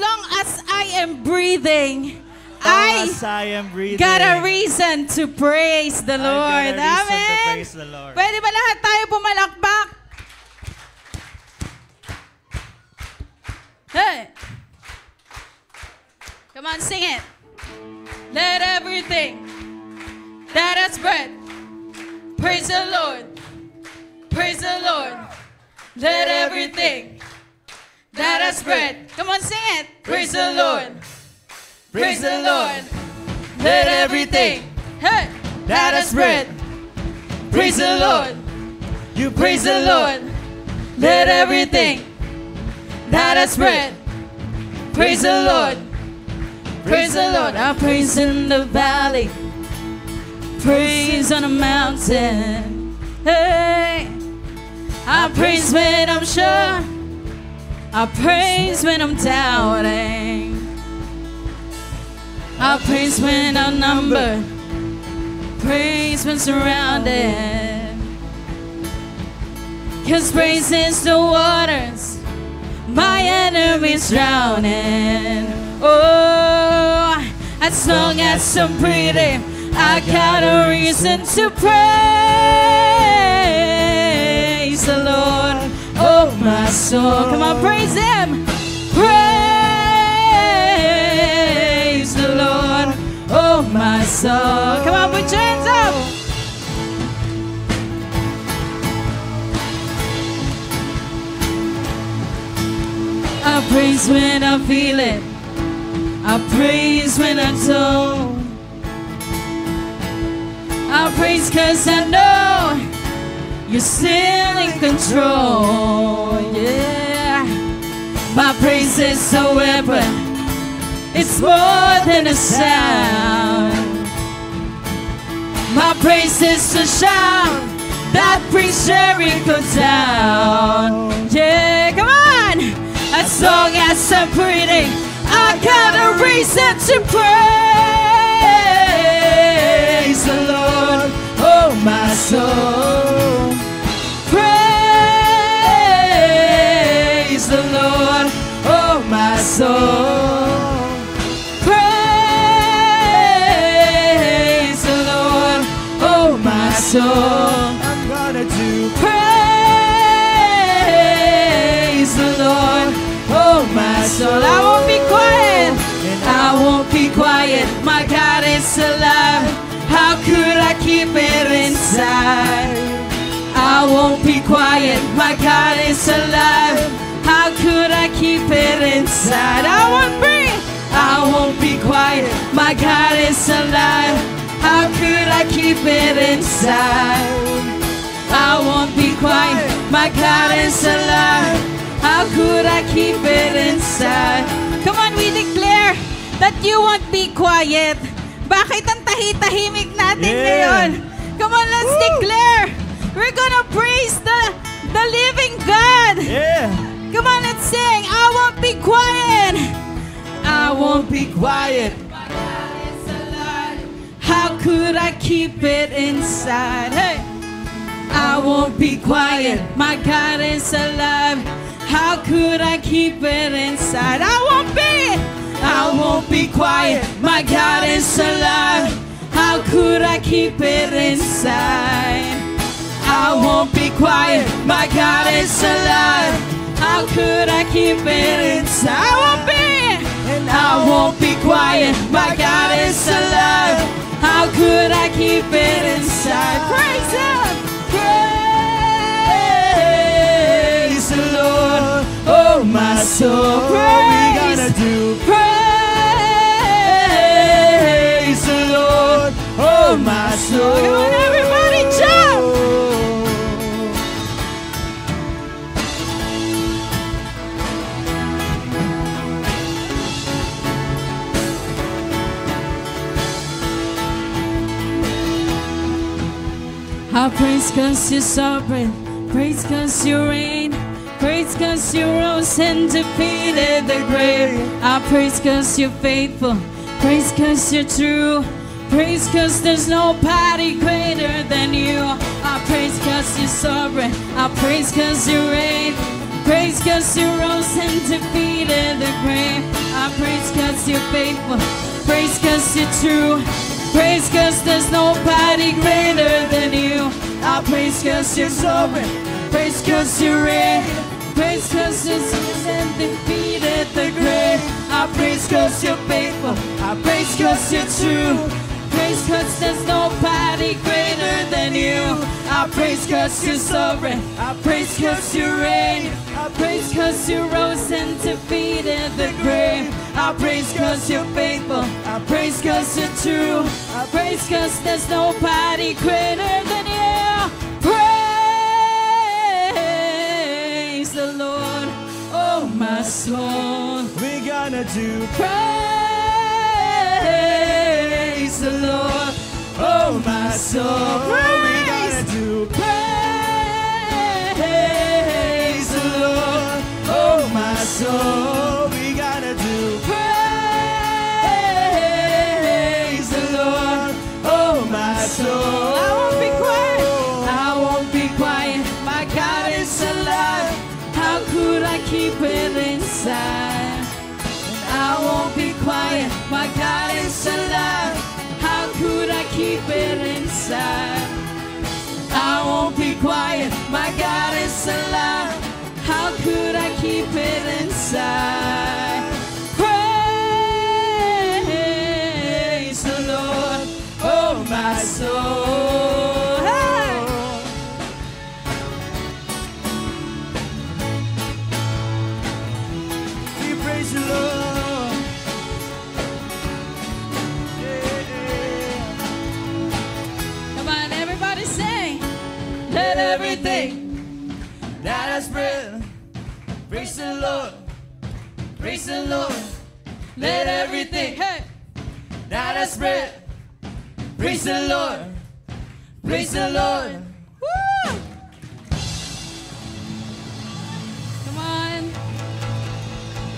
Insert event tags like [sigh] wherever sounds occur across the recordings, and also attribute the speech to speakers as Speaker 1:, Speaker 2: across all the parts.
Speaker 1: long as I am breathing, I
Speaker 2: I am breathing.
Speaker 1: got a reason to praise the Lord. Amen.
Speaker 2: praise the Lord.
Speaker 1: Pwede ba lahat tayo pumalakpak? Hey! Come on, sing it. Let everything that has breath praise the Lord. Praise the Lord. Let everything that has breath. Come on, sing it. Praise the Lord. Praise the Lord. Let everything hey, that breath. Praise the Lord.
Speaker 2: You
Speaker 1: Praise the Lord. Let everything that breath. Praise the Lord. Praise the Lord. I praise in the valley. Praise on the mountain. Hey. I praise when I'm sure. I praise when I'm doubting. I praise when I'm numbered. Praise when surrounded. Cause praise is the waters my enemies drowning. Oh, as long as I'm breathing, I got a reason to praise the Lord. Oh, my soul. Come on, praise Him. Praise the Lord. Oh, my soul. Come on, put your hands up. I praise when I feel it. I praise when I don't. I praise cause I know you're still in control. Yeah. My praise is a weapon. It's more than a sound. My praise is a shout that brings Jericho down. Yeah, come on. As long as I'm breathing, I got a reason to praise the Lord. Oh, my soul. Soul. Praise the Lord. Oh, my soul.
Speaker 2: I'm gonna do
Speaker 1: Praise the Lord, oh my soul. I won't be quiet. I won't be quiet. My God is alive. How could I keep it inside? I won't be quiet. My God is alive. It inside? I won't be. I won't be quiet. My God is alive. How could I keep it inside? I won't be quiet. My God is alive. How could I keep it inside? Come on, we declare that you won't be quiet. Bakit ang tahi-tahimik natin
Speaker 2: Yeah.
Speaker 1: ngayon? Come on, let's declare. We're gonna praise the the living God.
Speaker 2: Yeah.
Speaker 1: Come on, let's sing. I won't be quiet. I won't be quiet. My God is alive, how could I keep it inside? Hey. I won't be quiet. My God is alive. How could I keep it inside? I won't be. I won't be quiet. My God is alive. How could I keep it inside? I won't be quiet. My God is alive. How could I keep it inside? I won't be. And I won't be quiet. My God is alive. How could I keep it inside? Praise Him. Praise the Lord. Oh, my soul.
Speaker 2: What we gonna do?
Speaker 1: Praise the Lord.
Speaker 2: Oh, my soul.
Speaker 1: I praise cause you're sovereign, praise cause you reign, praise cause you rose and defeated the grave. I praise cause you're faithful, praise cause you're true, praise cause there's nobody greater than you. I praise cause you're sovereign, I praise cause you reign, praise cause you rose and defeated the grave. I praise cause you're faithful. Praise cause you're true. Praise cause there's nobody greater than you. I praise cause you're sovereign. Praise cause you reign. Praise cause you're and defeated the grave. I praise cause you're faithful. I praise cause you're true. Praise cause there's nobody greater than you. I praise cause you're sovereign. I praise cause you reign. I praise cause you rose and defeated the grave. I praise cause you're faithful. I praise cause you're true. I praise cause there's nobody greater than you. Praise the Lord, oh my soul.
Speaker 2: We're gonna do
Speaker 1: Praise the Lord, oh my soul.
Speaker 2: we
Speaker 1: Praise,
Speaker 2: gonna do
Speaker 1: praise the Lord, oh my soul. Inside? I won't be quiet. My God is alive. How could I keep it inside? Let everything, hey,
Speaker 2: That has breath. Praise the Lord. Praise the Lord.
Speaker 1: woo! Come on.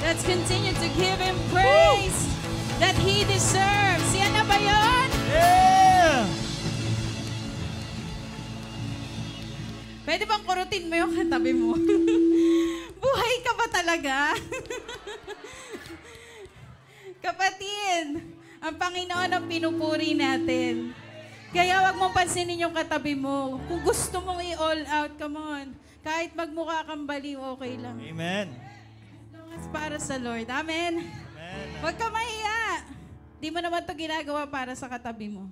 Speaker 1: Let's continue to give him praise that he deserves. Yan na ba yun?
Speaker 2: Yeah.
Speaker 1: Pwede bang kurutin mo yung katabi mo? [laughs] Buhay ka ba talaga? [laughs] Kapatid, ang Panginoon ang pinupuri natin. Kaya wag mong pansinin yung katabi mo. Kung gusto mong i-all out, come on. Kahit magmukha kang baliw, okay lang.
Speaker 2: Amen.
Speaker 1: As para sa Lord. Amen.
Speaker 2: Amen.
Speaker 1: Huwag ka mahiya. Di mo naman to ginagawa para sa katabi mo.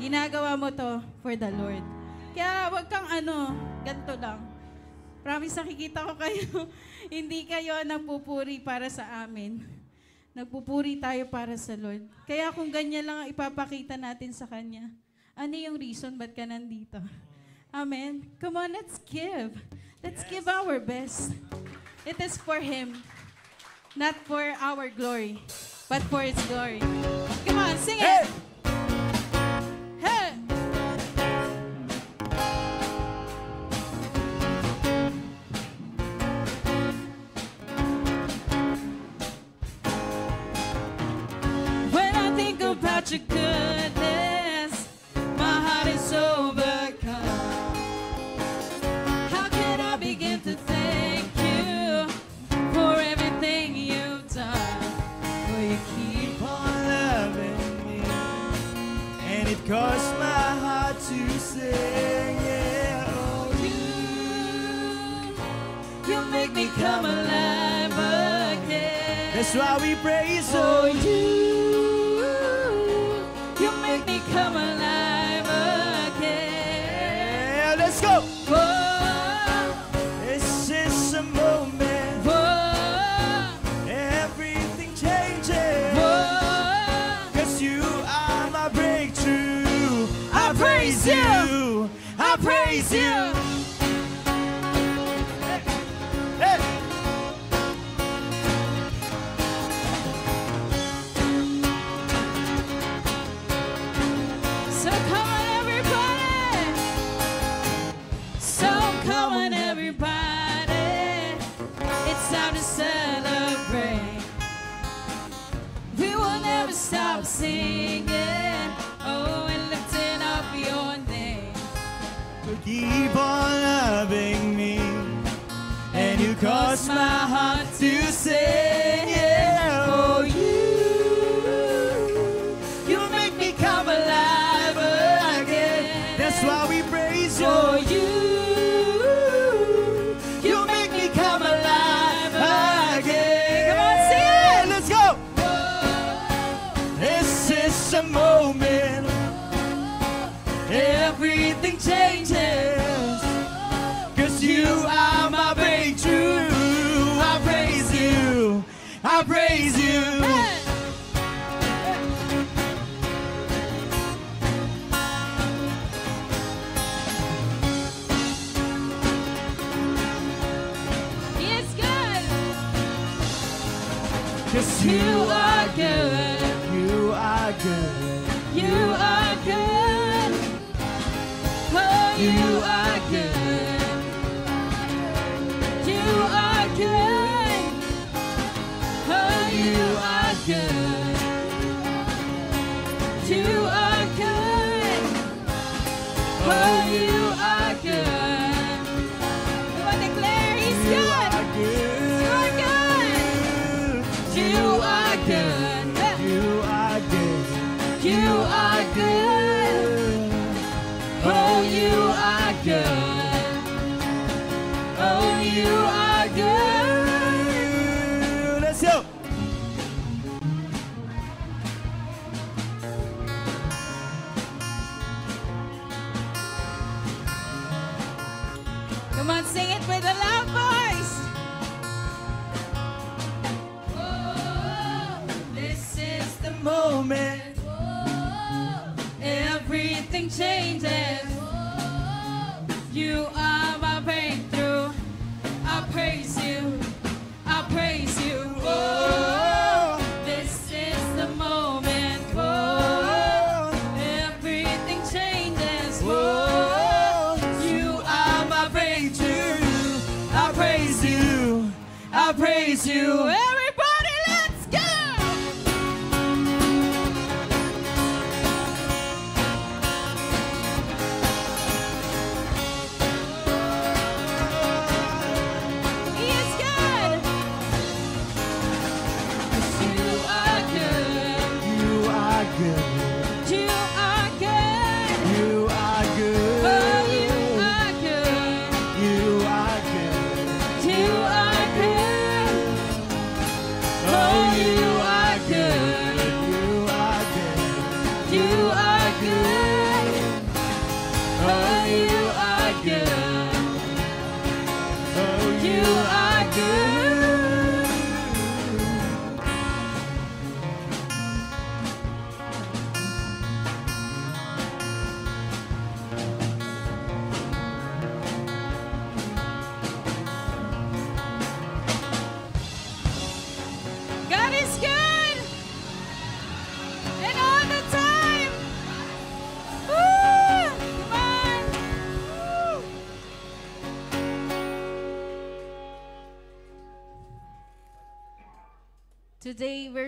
Speaker 1: Ginagawa mo to for the Lord. Kaya huwag kang ano, ganito lang. Promise nakikita ko kayo, [laughs] hindi kayo nagpupuri para sa amin. Nagpupuri tayo para sa Lord. Kaya kung ganyan lang ang ipapakita natin sa Kanya, ano yung reason ba't ka nandito? Amen. Come on, let's give. Let's give our best. It is for Him. Not for our glory, but for His glory. Come on, sing
Speaker 2: Hey!
Speaker 1: it. Hey! When your goodness, my heart is overcome. How can I begin to thank you for everything you've done? For you keep
Speaker 2: on loving me. And it caused my heart to sing. Yeah. Oh,
Speaker 1: you, you make me come alive again.
Speaker 2: That's why we praise
Speaker 1: Oh,
Speaker 2: you.
Speaker 1: you, you make me come alive again.
Speaker 2: Yeah, let's go.
Speaker 1: Whoa,
Speaker 2: This is a moment.
Speaker 1: whoa,
Speaker 2: Everything changes.
Speaker 1: whoa.
Speaker 2: Cause you are my breakthrough.
Speaker 1: I praise you.
Speaker 2: I praise you. Keep on loving me. And you cause my heart to sing.
Speaker 1: Are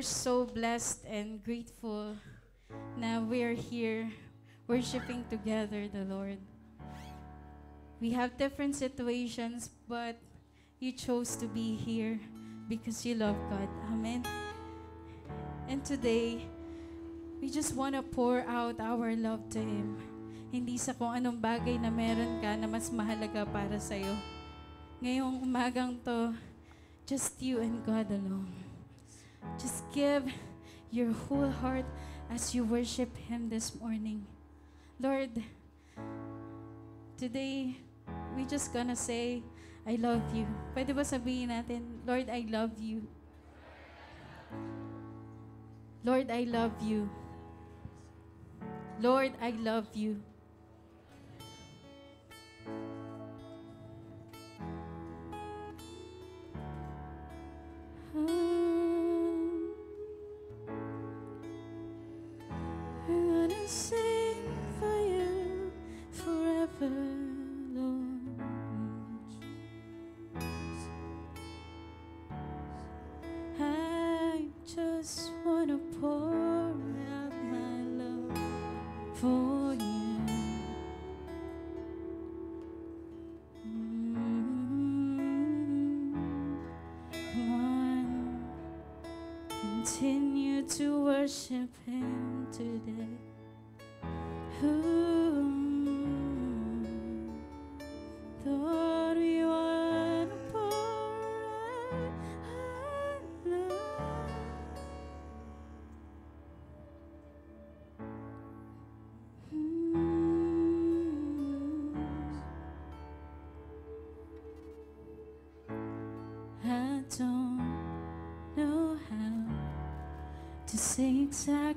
Speaker 1: so blessed and grateful na we're here worshiping together the Lord. We have different situations, but you chose to be here because you love God. Amen. And today, we just want to pour out our love to Him. Hindi sa kung anong bagay na meron ka na mas mahalaga para sa'yo. Ngayong umagang to, just you and God alone. Just give your whole heart as you worship Him this morning. Lord, today, we just gonna say, I love you. Pwede ba sabihin natin, Lord, I love you. Lord, I love you. Lord, I love you. Ah. I'm gonna sing for you forever, Lord. I just wanna pour out my love for you. Mm. On, continue to worship Him today. Ooh.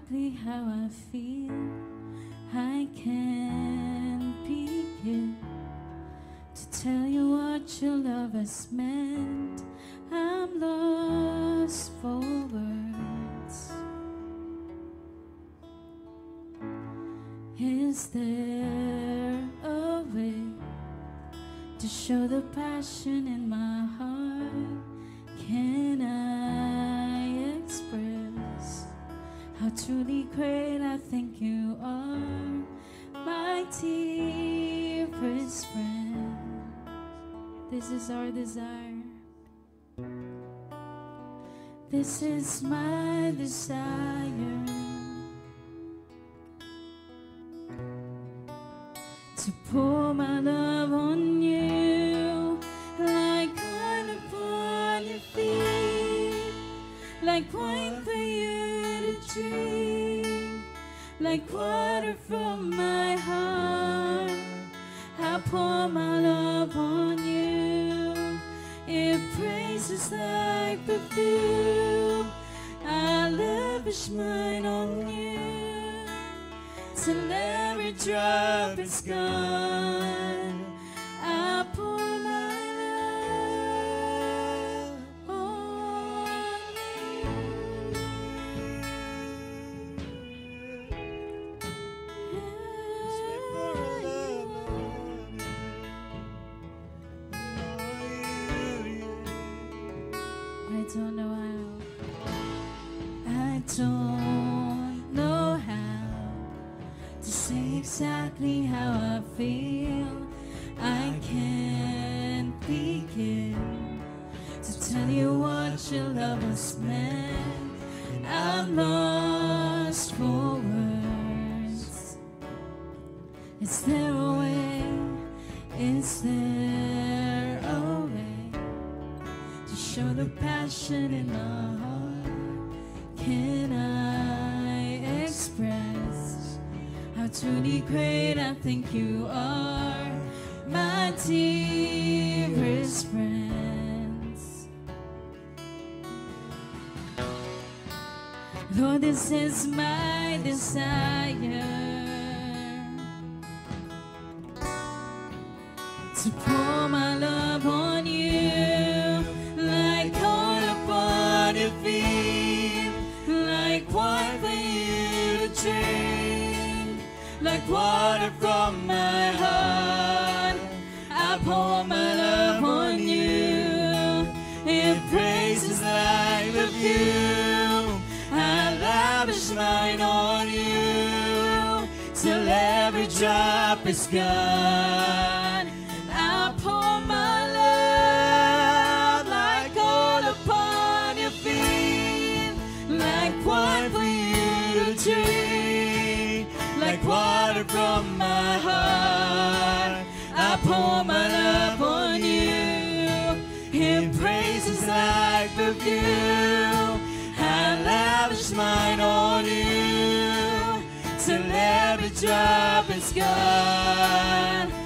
Speaker 1: exactly how I feel. I can't begin to tell you what your love has meant. I'm lost for words. Is there a way to show the passion in my heart? This is our desire. This is my desire. is my liberty, like water from my heart. I pour my love on you, in praises like the view. I lavish mine on you, till every drop is gone.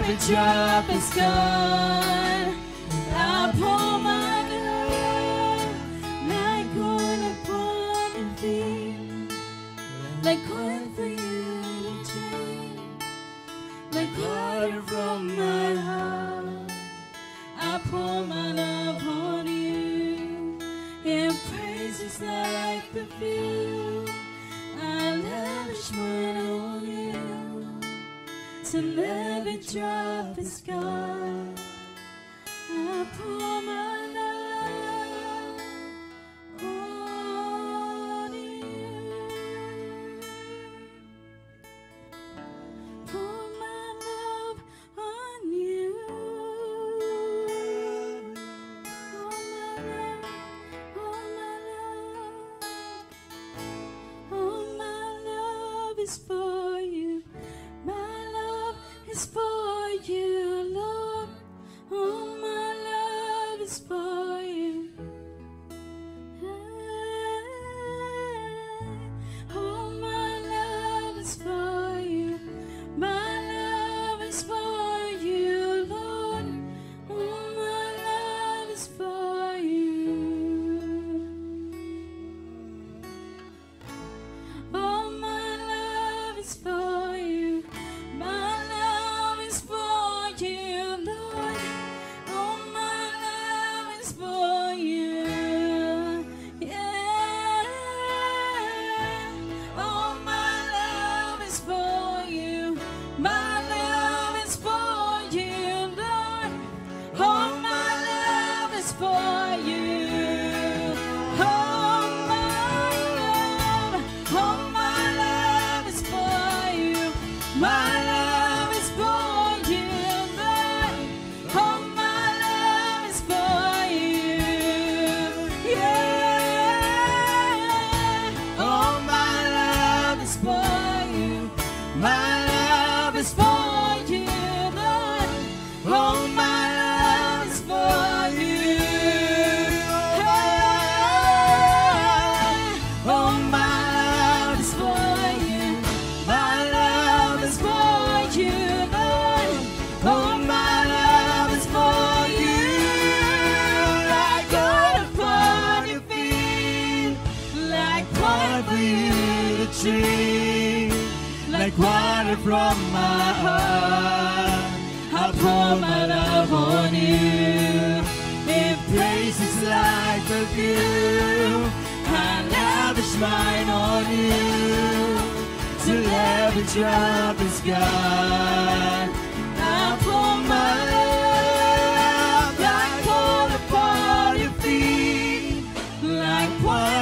Speaker 1: every drop is gone. I pour my love, like gold upon thee, like water for you to drink, like water from my heart. I pour my love on you, in praises like the view. I lavish mine. To every drop of sky. I pour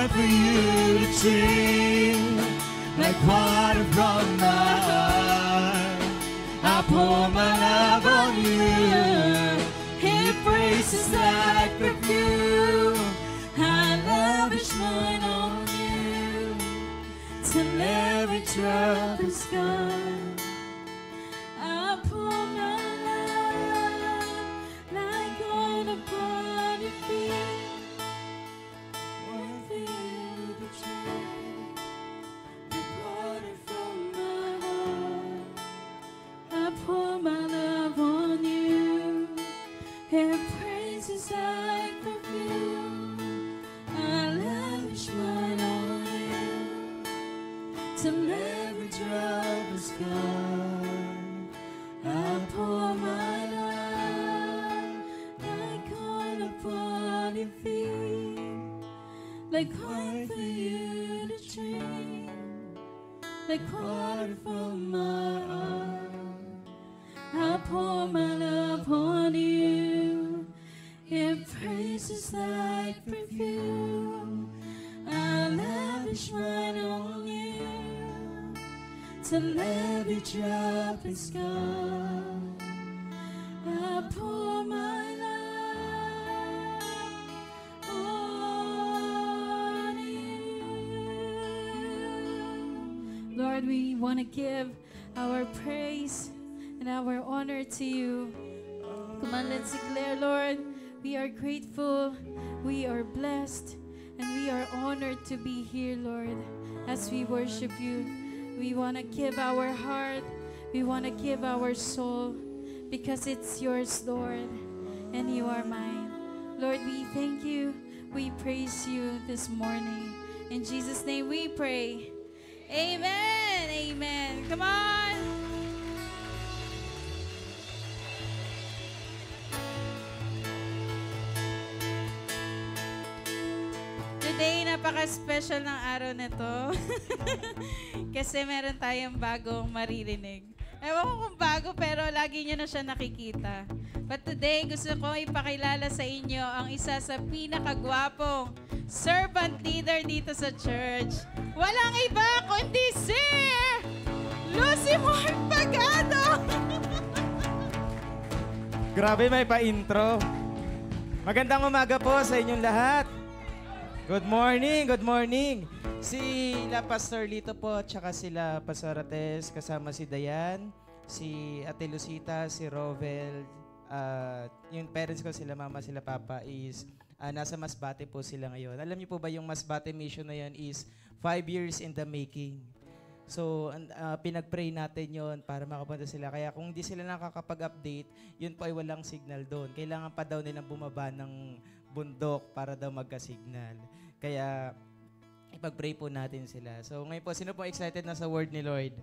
Speaker 1: time for you to sing like water from my heart. I pour my love on you. He braces like perfume. I lavish mine on you till every trouble is gone. Come on, let's declare, Lord, we are grateful, we are blessed, and we are honored to be here, Lord, as we worship you. We want to give our heart, we want to give our soul, because it's yours, Lord, and you are mine. Lord, we thank you, we praise you this morning. In Jesus' name we pray. Amen. Amen. Come on. Napaka-special ng araw na to. [laughs] Kasi meron tayong bagong maririnig. Ewan ko kung bago, pero lagi nyo na siya nakikita. But today, gusto ko ipakilala sa inyo ang isa sa pinakagwapong servant leader dito sa church. Walang iba kundi si Lucy Moore Pagano! [laughs]
Speaker 2: Grabe, may pa-intro. Magandang umaga po sa inyong lahat. Good morning, good morning. Si La Pastor Lito po, tsaka sila Pastor Ates, kasama si Dayan, si Ate Lucita, si Rovel, uh, yung parents ko, sila mama, sila papa, is ah, nasa Masbate po sila ngayon. Alam niyo po ba yung Masbate mission na yan is five years in the making. So, ah, pinag-pray natin yon para makapunta sila. Kaya kung di sila nakakapag-update, yun po ay walang signal doon. Kailangan pa daw nilang bumaba ng bundok para daw magka-signal. Kaya, ipag-pray po natin sila. So, ngayon po, sino po excited na sa word ni Lord?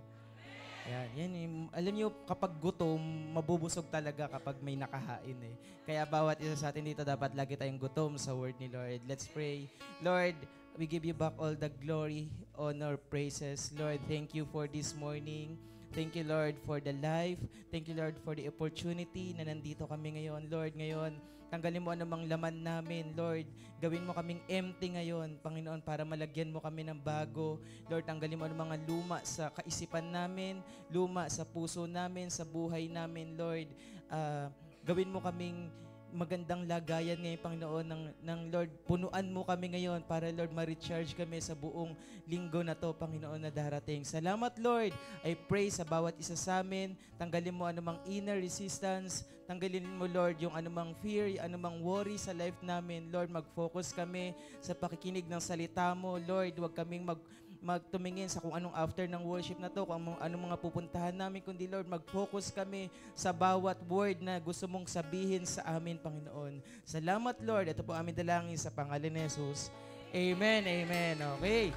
Speaker 2: Yan, yan. yung- alam niyo, kapag gutom, mabubusog talaga kapag may nakahain eh. Kaya bawat isa sa atin dito dapat lagi tayong gutom sa word ni Lord. Let's pray. Lord, we give you back all the glory, honor, praises. Lord, thank you for this morning. Thank you, Lord, for the life. Thank you, Lord, for the opportunity na nandito kami ngayon. Lord, ngayon, tanggalin mo anumang laman namin. Lord, gawin mo kaming empty ngayon, Panginoon, para malagyan mo kami ng bago. Lord, tanggalin mo anumang mga luma sa kaisipan namin, luma sa puso namin, sa buhay namin, Lord. Ah, gawin mo kaming magandang lagayan ngayon, Panginoon, ng, ng Lord. Punuan mo kami ngayon para, Lord, ma-recharge kami sa buong linggo na to, Panginoon, na darating. Salamat, Lord. I pray sa bawat isa sa amin. Tanggalin mo anumang inner resistance. Tanggalin mo, Lord, yung anumang fear, yung anumang worry sa life namin. Lord, mag-focus kami sa pakikinig ng salita mo. Lord, huwag kaming mag magtumingin sa kung anong after ng worship na to, kung anong, mga pupuntahan namin, kundi Lord, mag-focus kami sa bawat word na gusto mong sabihin sa amin, Panginoon. Salamat, Lord. Ito po aming dalangin sa pangalan ni Jesus. Amen, amen. Okay.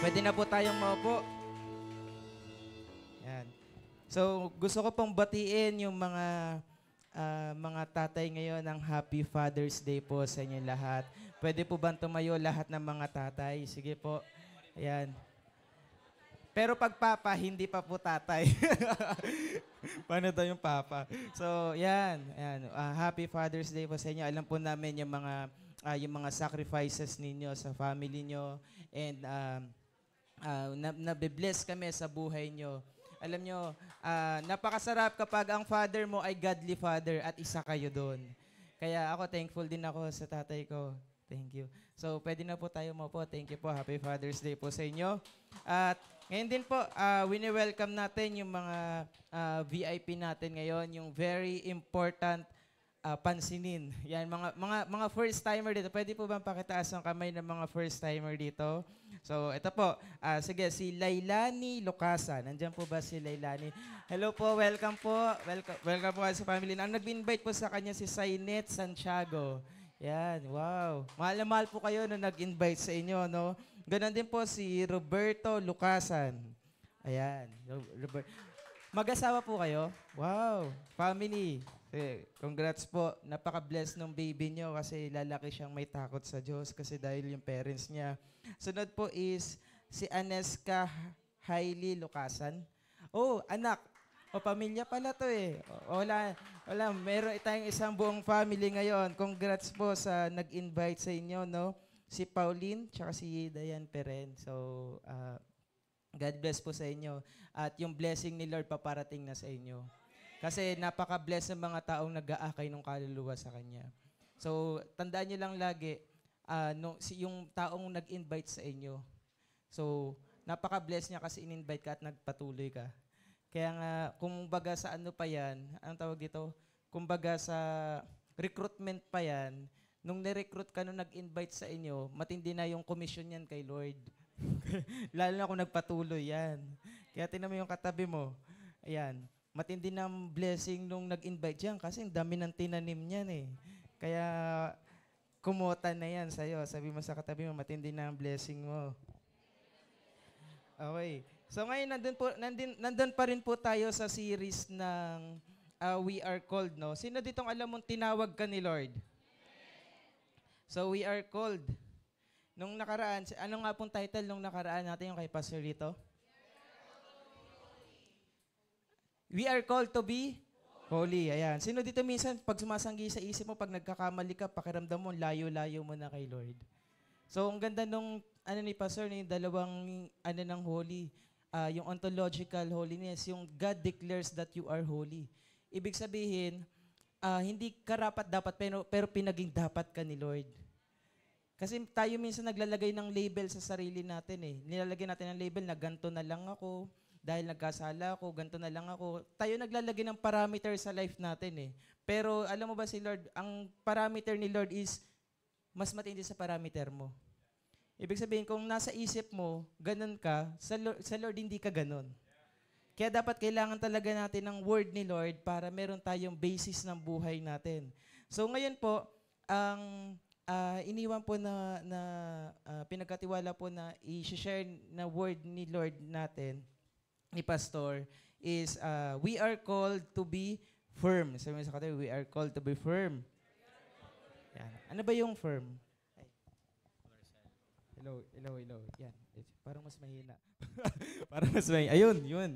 Speaker 2: Pwede na po tayong maupo. Yan. So, gusto ko pong batiin yung mga ah, mga tatay ngayon ng Happy Father's Day po sa inyo lahat. Pwede po bang tumayo lahat ng mga tatay? Sige po. Ayan. Pero pag papa, hindi pa po tatay. [laughs] Paano daw yung papa? So, yan. yan. Ah, happy Father's Day po sa inyo. Alam po namin yung mga ah, yung mga sacrifices ninyo sa family nyo and ah, na, nabibless kami sa buhay nyo. Alam nyo, ah, napakasarap kapag ang father mo ay godly father at isa kayo doon. Kaya ako thankful din ako sa tatay ko. Thank you. So, pwede na po tayo mo po. Thank you po. Happy Father's Day po sa inyo. At ngayon din po, uh, wini-welcome natin yung mga ah, VIP natin ngayon, yung very important ah, pansinin. Yan, mga, mga, mga first timer dito. Pwede po bang pakitaas ang kamay ng mga first timer dito? So, ito po. Ah, sige, si Lailani Lucasa. Nandiyan po ba si Lailani? Hello po, welcome po. Welcome, welcome po sa family. Ang nag-invite po sa kanya si Sainet Santiago. Yan, wow. Mahal na mahal po kayo na nag-invite sa inyo, no? Ganon din po si Roberto Lucasan. Ayan, Ro- Robert. Mag-asawa po kayo? Wow, family. Congrats po. Napaka-bless ng baby nyo kasi lalaki siyang may takot sa Diyos kasi dahil yung parents niya. Sunod po is si Aneska Hailey Lucasan. Oh, anak. O pamilya pala to eh. O, wala, wala, meron tayong isang buong family ngayon. Congrats po sa nag-invite sa inyo, no? Si Pauline, tsaka si Diane Peren. So, ah, God bless po sa inyo. At yung blessing ni Lord paparating na sa inyo. Kasi napaka-bless ng mga taong nag-aakay ng kaluluwa sa Kanya. So, tandaan nyo lang lagi, ah, no, si, yung taong nag-invite sa inyo. So, napaka-bless niya kasi in-invite ka at nagpatuloy ka. Kaya nga, kung baga sa ano pa yan, anong tawag dito? Kung baga sa recruitment pa yan, nung nirecruit ka nung nag-invite sa inyo, matindi na yung commission yan kay Lord. [laughs] Lalo na kung nagpatuloy yan. Kaya tinan mo yung katabi mo. Ayan. Matindi na ang blessing nung nag-invite yan kasi ang dami ng tinanim niyan eh. Kaya kumota na yan sa'yo. Sabi mo sa katabi mo, matindi na ang blessing mo. Okay. So ngayon, nandun, po, nandun, nandun pa rin po tayo sa series ng uh, We Are Called, no? Sino ditong alam mong tinawag ka ni Lord? So we are called. Nung nakaraan, ano nga pong title nung nakaraan natin yung kay Pastor Rito? We are called to be holy. Ayan. Sino dito minsan, pag sumasanggi sa isip mo, pag nagkakamali ka, pakiramdam mo, layo-layo mo na kay Lord. So, ang ganda nung, ano ni Pastor, ni dalawang, ano ng holy, ah, yung ontological holiness, yung God declares that you are holy. Ibig sabihin, ah, hindi karapat dapat, pero, pero pinaging dapat ka ni Lord. Kasi tayo minsan naglalagay ng label sa sarili natin eh. Nilalagay natin ng label na ganto na lang ako, dahil nagkasala ako, ganto na lang ako. Tayo naglalagay ng parameter sa life natin eh. Pero alam mo ba si Lord, ang parameter ni Lord is mas matindi sa parameter mo. Ibig sabihin, kung nasa isip mo, ganun ka, sa Lord, sa Lord hindi ka ganun. Kaya dapat kailangan talaga natin ng word ni Lord para meron tayong basis ng buhay natin. So ngayon po, ang ah, iniwan po na, na ah, pinagkatiwala po na i-share na word ni Lord natin, ni Pastor, is ah, we are called to be firm. Sabi mo sa katabi, we are called to be firm. Yan. Ano ba yung firm? Hello, hello, hello. Yan. Parang mas mahina. [laughs] parang mas mahina. Ayun, yun.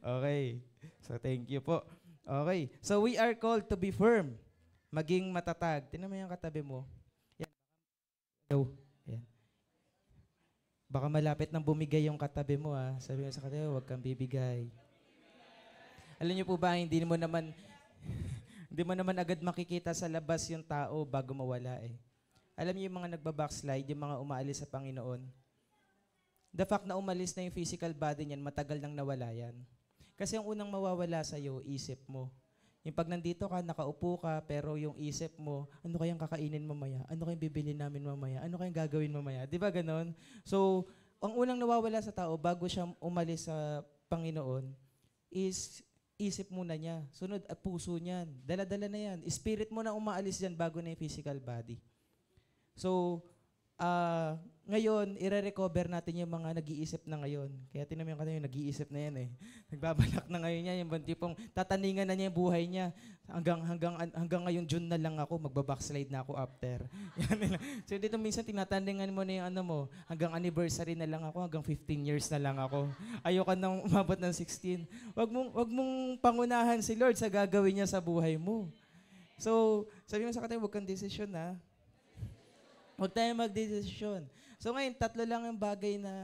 Speaker 2: Okay. So, thank you po. Okay. So, we are called to be firm. Maging matatag. Tinan mo yung katabi mo. Yan. Hello. Yan. Baka malapit nang bumigay yung katabi mo, ah. Sabi mo sa katabi, huwag kang bibigay. Alam niyo po ba, hindi mo naman, [laughs] hindi mo naman agad makikita sa labas yung tao bago mawala eh. Alam niyo yung mga nagbabackslide, yung mga umaalis sa Panginoon. The fact na umalis na yung physical body niyan, matagal nang nawala yan. Kasi yung unang mawawala sa'yo, isip mo. Yung pag nandito ka, nakaupo ka, pero yung isip mo, ano kayang kakainin mamaya? Ano kayang bibili namin mamaya? Ano kayang gagawin mamaya? Di ba ganon? So, ang unang nawawala sa tao bago siya umalis sa Panginoon is isip muna niya. Sunod, at puso niyan. Dala-dala na yan. Spirit mo na umaalis dyan bago na yung physical body. So, ah ngayon, ire-recover natin yung mga nag-iisip na ngayon. Kaya tinan mo yung kanina, yung nag-iisip na yan eh. [laughs] Nagbabalak na ngayon niya, yung tipong tataningan na niya yung buhay niya. Hanggang, hanggang, hanggang ngayon, June na lang ako, magbabackslide na ako after. [laughs] So dito minsan, tinataningan mo na yung ano mo, hanggang anniversary na lang ako, hanggang 15 years na lang ako. [laughs] Ayoko nang umabot ng 16. Wag mong, wag mong pangunahan si Lord sa gagawin niya sa buhay mo. So, sabi mo sa kanya, huwag kang desisyon na. Huwag tayong magdesisyon. So ngayon, tatlo lang yung bagay na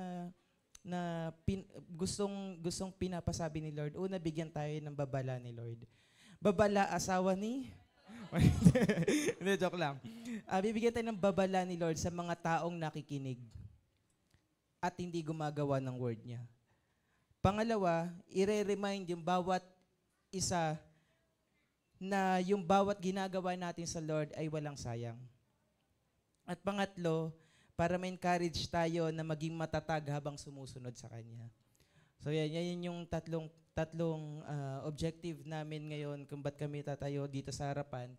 Speaker 2: na pin, gustong gustong pinapasabi ni Lord. Una, bigyan tayo ng babala ni Lord. Babala asawa ni [laughs] Hindi, joke lang. Ah, bibigyan tayo ng babala ni Lord sa mga taong nakikinig at hindi gumagawa ng word niya. Pangalawa, ire-remind yung bawat isa na yung bawat ginagawa natin sa Lord ay walang sayang. At pangatlo, para ma-encourage tayo na maging matatag habang sumusunod sa Kanya. So yan, yan yung tatlong, tatlong ah, objective namin ngayon kung ba't kami tatayo dito sa harapan.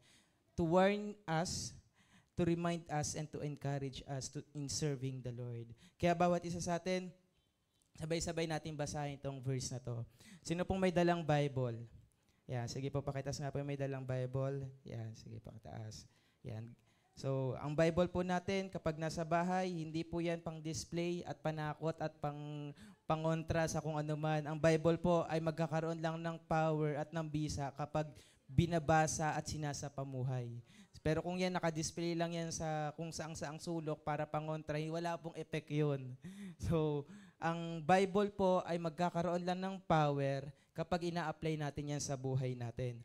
Speaker 2: To warn us, to remind us, and to encourage us to, in serving the Lord. Kaya bawat isa sa atin, sabay-sabay natin basahin itong verse na to. Sino pong may dalang Bible? Yan, sige po, pakitaas nga po may dalang Bible. Yan, sige, pakitaas. Yan. So, ang Bible po natin, kapag nasa bahay, hindi po yan pang display at panakot at pang pangontra sa kung ano man. Ang Bible po ay magkakaroon lang ng power at ng bisa kapag binabasa at sinasapamuhay. Pero kung yan nakadisplay lang yan sa kung saang saang sulok para pangontra, wala pong effect yun. [laughs] So, ang Bible po ay magkakaroon lang ng power kapag ina-apply natin yan sa buhay natin.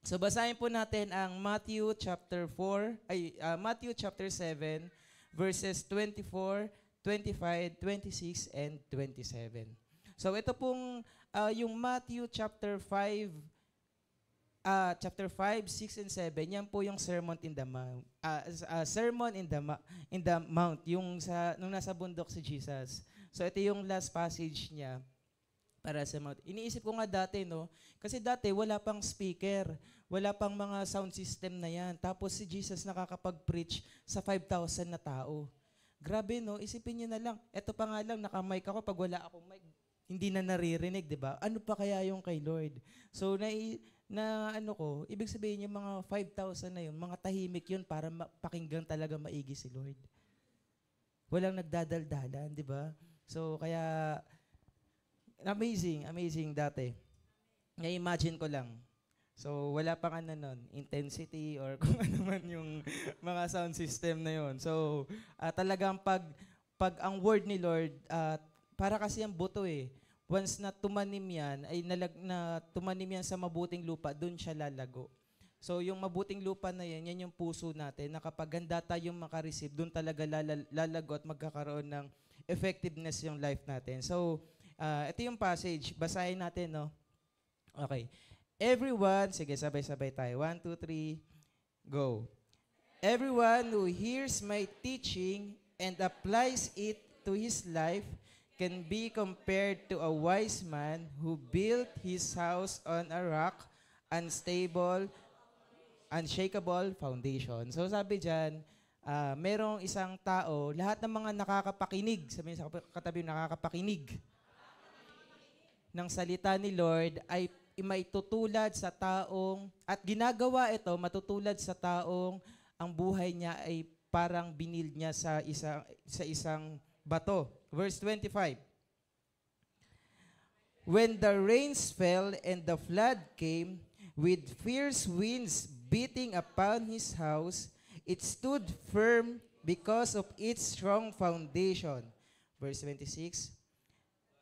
Speaker 2: So basahin po natin ang Matthew chapter 4, ay ah, Matthew chapter 7 verses 24, 25, 26 and 27. So ito pong ah, yung Matthew chapter 5 ah, chapter 5, 6 and 7, yan po yung sermon in the mount. s- ah, sermon in the in the mount yung sa nung nasa bundok si Jesus. So ito yung last passage niya para sa mount. Iniisip ko nga dati, no? Kasi dati wala pang speaker, wala pang mga sound system na yan. Tapos si Jesus nakakapag-preach sa 5,000 na tao. Grabe, no? Isipin niyo na lang. Ito pa nga lang, naka-mic ako. Pag wala akong mic, hindi na naririnig, di ba? Ano pa kaya yung kay Lord? So, na, na ano ko, ibig sabihin yung mga 5,000 na yun, mga tahimik yun para pakinggan talaga maigi si Lord. Walang nagdadaldalan, di ba? So, kaya, amazing, amazing dati. Na-imagine ko lang. So, wala pang ano nun, intensity or [laughs] kung ano man yung mga sound system na yon. So, ah, talagang pag, pag ang word ni Lord, ah, para kasi ang buto eh. Once na tumanim yan, ay nalag, na tumanim yan sa mabuting lupa, doon siya lalago. So, yung mabuting lupa na yan, yan yung puso natin, na kapag ganda tayong makareceive, doon talaga lala- lalago at magkakaroon ng effectiveness yung life natin. So, ah, ito yung passage. Basahin natin, no? Okay. Everyone, sige, sabay-sabay tayo. One, two, three, go. Everyone who hears my teaching and applies it to his life can be compared to a wise man who built his house on a rock, unstable, unshakable foundation. So sabi dyan, ah, merong isang tao, lahat ng mga nakakapakinig, sabihin sa katabi, nakakapakinig ng salita ni Lord ay maitutulad sa taong, at ginagawa ito, matutulad sa taong ang buhay niya ay parang binild niya sa isang, sa isang bato. Verse 25. When the rains fell and the flood came, with fierce winds beating upon his house, it stood firm because of its strong foundation. Verse 26.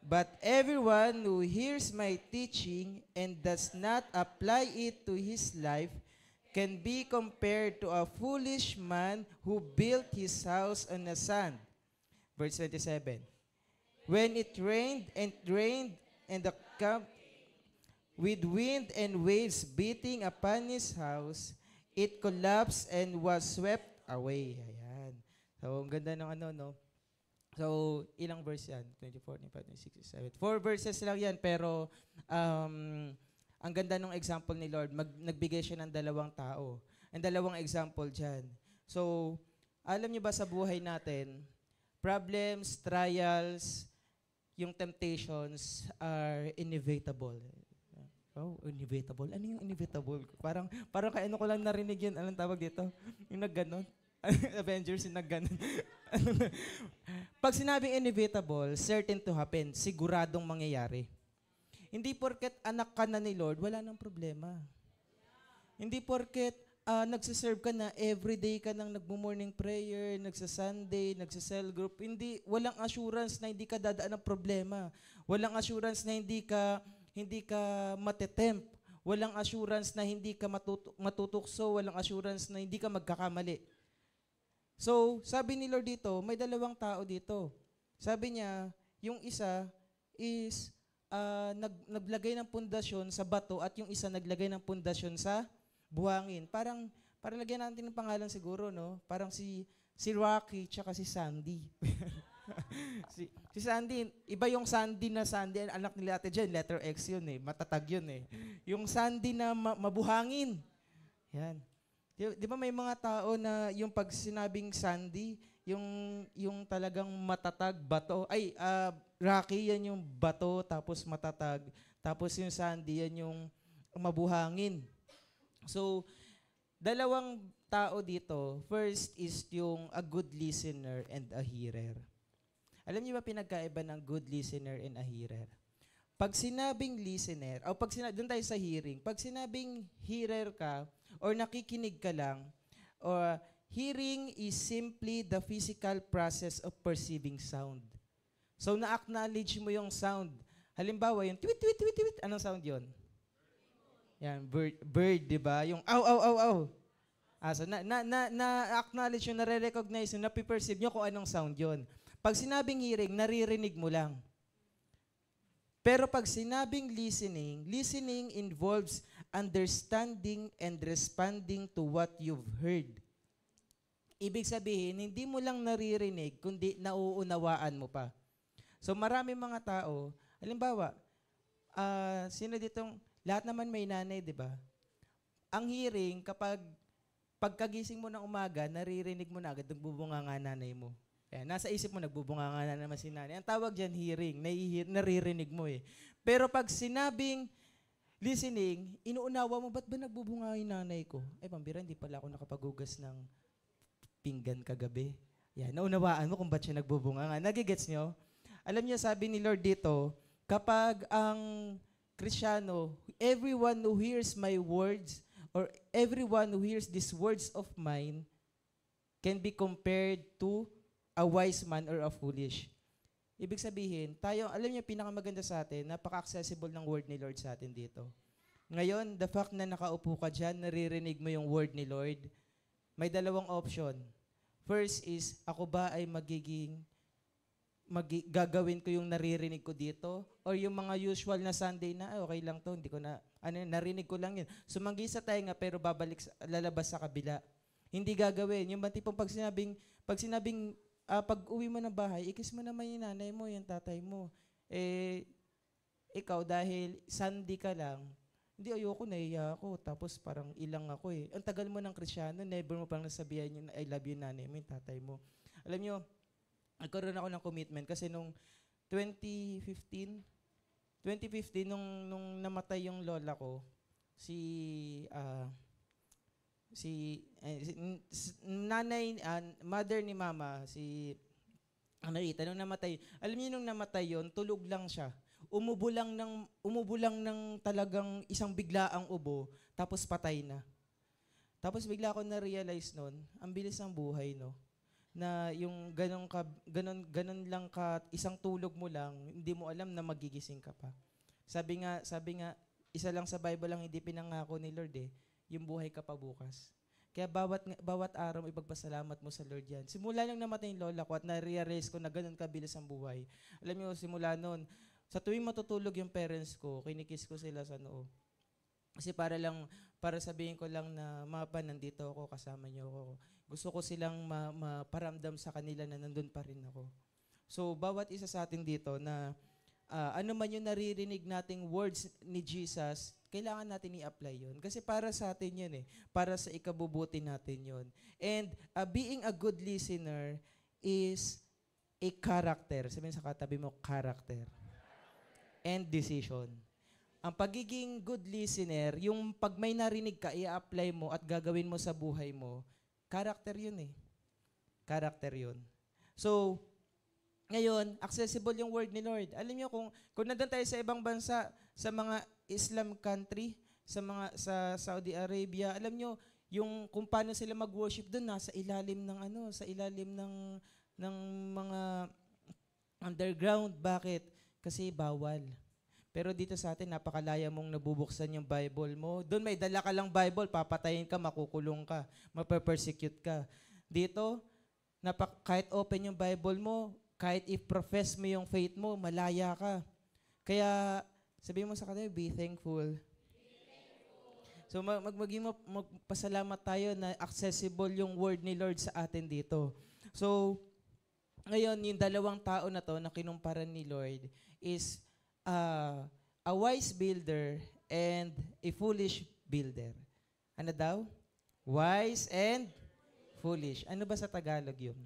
Speaker 2: But everyone who hears my teaching and does not apply it to his life can be compared to a foolish man who built his house on the sand. Verse 27. When it rained and rained and the camp with wind and waves beating upon his house, it collapsed and was swept away. Ayan. So, ang ganda ng ano, no? So, ilang verse yan? 24, 25, 26, 27. Four verses lang yan, pero um, ang ganda ng example ni Lord, mag, nagbigay siya ng dalawang tao. Ang dalawang example dyan. So, alam niyo ba sa buhay natin, problems, trials, yung temptations are inevitable. Oh, inevitable. Ano yung inevitable? Parang, parang kaya ano ko lang narinig yun. Anong tawag dito? Yung nagganon. [laughs] Avengers yung nagganon. [laughs] Pag sinabing inevitable, certain to happen, siguradong mangyayari. Hindi porket anak ka na ni Lord, wala nang problema. Hindi porket ah, nagsiserve ka na, everyday ka nang nagmo-morning prayer, nagsa-Sunday, nagsa-cell group, hindi, walang assurance na hindi ka dadaan ng problema. Walang assurance na hindi ka, hindi ka matetempt. Walang assurance na hindi ka matutu- matutukso. Walang assurance na hindi ka magkakamali. So, sabi ni Lord dito, may dalawang tao dito. Sabi niya, yung isa is ah, nag, naglagay ng pundasyon sa bato at yung isa naglagay ng pundasyon sa buhangin. Parang, parang lagyan natin ng pangalan siguro, no? Parang si, si Rocky tsaka si Sandy. [laughs] si, si Sandy, iba yung Sandy na Sandy, anak ni Ate Jen, letter X yun eh, matatag yun eh. Yung Sandy na ma- mabuhangin. Yan. Di, di ba may mga tao na yung pag sinabing Sandy, yung yung talagang matatag bato. Ay, ah, Rocky yan yung bato tapos matatag. Tapos yung Sandy yan yung mabuhangin. So, dalawang tao dito, first is yung a good listener and a hearer. Alam niyo ba pinagkaiba ng good listener and a hearer? Pag sinabing listener, o pag sina- doon tayo sa hearing, pag sinabing hearer ka, or nakikinig ka lang, or hearing is simply the physical process of perceiving sound. So, na-acknowledge mo yung sound. Halimbawa, yung tweet, tweet, tweet, tweet, anong sound yon? Yan, bird, bird di ba? Yung aw, aw, aw, aw. Ah, so na, na, na, na-acknowledge nyo, nare-recognize nyo, napiperceive nyo kung anong sound yon. Pag sinabing hearing, naririnig mo lang. Pero pag sinabing listening, listening involves understanding and responding to what you've heard. Ibig sabihin, hindi mo lang naririnig, kundi nauunawaan mo pa. So marami mga tao, halimbawa, ah, sino ditong, lahat naman may nanay, di ba? Ang hearing, kapag pagkagising mo ng umaga, naririnig mo na agad, nagbubunga nga nanay mo. Kaya nasa isip mo, nagbubunga nga na naman si nanay. Ang tawag dyan, hearing. Naihi- naririnig mo eh. Pero pag sinabing listening, inuunawa mo, ba't ba nagbubunga yung nanay ko? Ay, pambira, hindi pala ako nakapagugas ng pinggan kagabi. Yan, naunawaan mo kung ba't siya nagbubunga nga. Nagigets nyo? Alam niyo, sabi ni Lord dito, kapag ang Kristiyano, everyone who hears my words, or everyone who hears these words of mine, can be compared to a wise man or a foolish. Ibig sabihin, tayo, alam niyo, pinakamaganda sa atin, napaka-accessible ng word ni Lord sa atin dito. Ngayon, the fact na nakaupo ka dyan, naririnig mo yung word ni Lord, may dalawang option. First is, ako ba ay magiging, magi- gagawin ko yung naririnig ko dito? Or yung mga usual na Sunday na, "Ay, okay lang to, hindi ko na, ano, narinig ko lang yun. Sumanggi sa tainga pero babalik, lalabas sa kabila. Hindi gagawin. Yung ba tipong pag sinabing, pag sinabing, ah, pag uwi mo ng bahay, ikis mo naman yung nanay mo, yung tatay mo. Eh, ikaw dahil Sunday ka lang, hindi ayoko, naiya ako. Tapos parang ilang ako eh. Ang tagal mo ng krisyano, never mo pang nasabihan yung I love you nanay mo, yung tatay mo. Alam nyo, nagkaroon ako ng commitment kasi nung 2015, 2015, nung, nung namatay yung lola ko, si, ah, si, eh, nanay, ah, mother ni mama, si Anarita, nung namatay, alam niyo nung namatay yon tulog lang siya. Umubo lang ng, umubo lang ng talagang isang biglaang ubo, tapos patay na. Tapos bigla ko na-realize nun, ang bilis ng buhay, no? Na yung ganun, ka, ganun, ganun lang ka, isang tulog mo lang, hindi mo alam na magigising ka pa. Sabi nga, sabi nga, isa lang sa Bible lang hindi pinangako ni Lord eh, yung buhay ka pa bukas. Kaya bawat bawat araw ipagpasalamat mo sa Lord yan. Simula nang namatay yung lola ko at na-realize ko na ganun kabilis ang buhay. Alam niyo, simula noon, sa tuwing matutulog yung parents ko, kinikis ko sila sa noo. Kasi para lang, para sabihin ko lang na, mapa, nandito ako, kasama niyo ako. Gusto ko silang ma- maparamdam sa kanila na nandun pa rin ako. So, bawat isa sa atin dito na ah, ano man yung naririnig nating words ni Jesus, kailangan natin i-apply yun. Kasi para sa atin yun eh. Para sa ikabubuti natin yun. And ah, being a good listener is a character. Sabihin sa katabi mo, character. And decision. Ang pagiging good listener, yung pag may narinig ka, i-apply mo at gagawin mo sa buhay mo, character yun eh. Character yun. So, ngayon, accessible yung word ni Lord. Alam niyo kung kung nandun tayo sa ibang bansa, sa mga Islam country, sa mga sa Saudi Arabia, alam niyo yung kung paano sila mag-worship doon nasa ilalim ng ano, sa ilalim ng ng mga underground. Bakit? Kasi bawal. Pero dito sa atin, napakalaya mong nabubuksan yung Bible mo. Doon may dala ka lang Bible, papatayin ka, makukulong ka, mapapersecute ka. Dito, napak kahit open yung Bible mo, kahit i-profess mo yung faith mo, malaya ka. Kaya, sabihin mo sa kanila, be thankful. So mag mag maging magpasalamat tayo na accessible yung word ni Lord sa atin dito. So ngayon yung dalawang tao na to na kinumpara ni Lord is uh, a wise builder and a foolish builder. Ano daw? Wise and foolish. Ano ba sa Tagalog yun?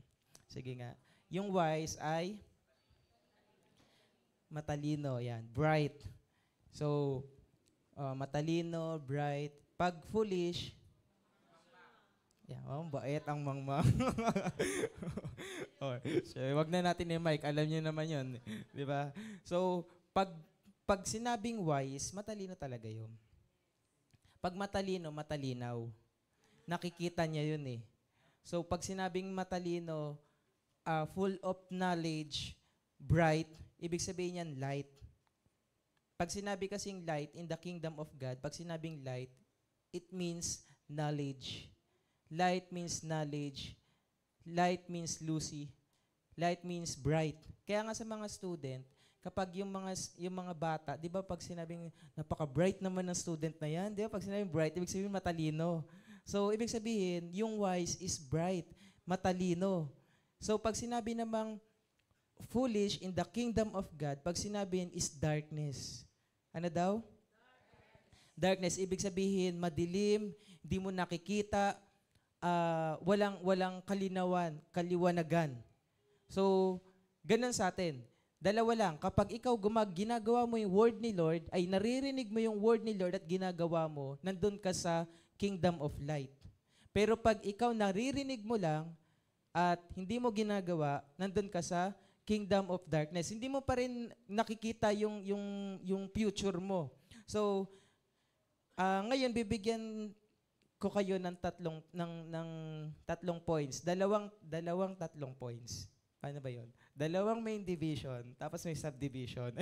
Speaker 2: Sige nga. Yung wise ay matalino, yan. Bright. So, uh, matalino, bright. Pag foolish, Yeah, oh, bait ang mangmang. [laughs] oh, so, wag na natin yung mic. Alam niyo naman yun. [laughs] Di ba? So, pag, pag sinabing wise, matalino talaga yun. Pag matalino, matalinaw. Nakikita niya yun eh. So, pag sinabing matalino, uh, full of knowledge, bright, ibig sabihin yan light. Pag sinabi kasing light in the kingdom of God, pag sinabing light, it means knowledge. Light means knowledge. Light means Lucy. Light means bright. Kaya nga sa mga student, kapag yung mga yung mga bata, 'di ba pag sinabing napaka-bright naman ng student na 'yan, 'di ba? Pag sinabing bright, ibig sabihin matalino. So ibig sabihin, yung wise is bright, matalino. So pag sinabi namang foolish in the kingdom of God, pag sinabi is darkness. Ano daw? Darkness, ibig sabihin madilim, hindi mo nakikita, uh, walang walang kalinawan, kaliwanagan. So, ganun sa atin. Dalawa lang, kapag ikaw gumag, ginagawa mo yung word ni Lord, ay naririnig mo yung word ni Lord at ginagawa mo, nandun ka sa kingdom of light. Pero pag ikaw naririnig mo lang at hindi mo ginagawa, nandun ka sa kingdom of darkness. Hindi mo pa rin nakikita yung yung yung future mo. So, uh, ngayon bibigyan ko kayo ng tatlong ng ng tatlong points. Dalawang dalawang tatlong points. Paano ba 'yon? Dalawang main division, tapos may subdivision.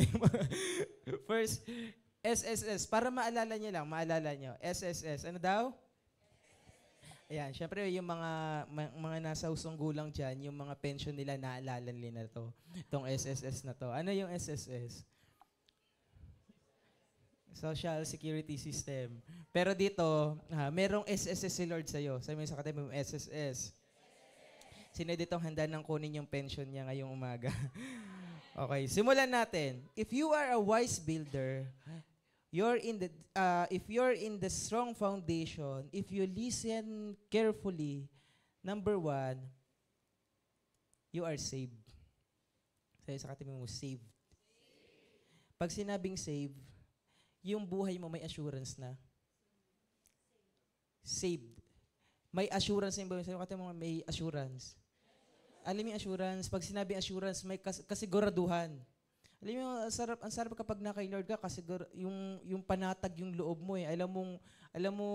Speaker 2: [laughs] First, SSS. Para maalala niyo lang, maalala niyo. SSS. Ano daw? Ayan, syempre yung mga mga nasa usong gulang diyan, yung mga pension nila naalala nila to. Itong SSS na to. Ano yung SSS? Social Security System. Pero dito, ha, merong SSS si Lord sa'yo. Sabi mo sa katabi mo, SSS. Sino dito handa nang kunin yung pension niya ngayong umaga? [laughs] okay, simulan natin. If you are a wise builder, you're in the uh, if you're in the strong foundation, if you listen carefully, number one, you are saved. Sabi sa katabi mo, saved. Pag sinabing saved, yung buhay mo may assurance na. Saved. May assurance yung buhay mo. Kata mo may assurance. Alam yung assurance? Pag sinabi assurance, may kas- kasiguraduhan. Alam mo, ang sarap, ang sarap kapag na kay Lord ka kasi yung yung panatag yung loob mo eh. Alam mo alam mo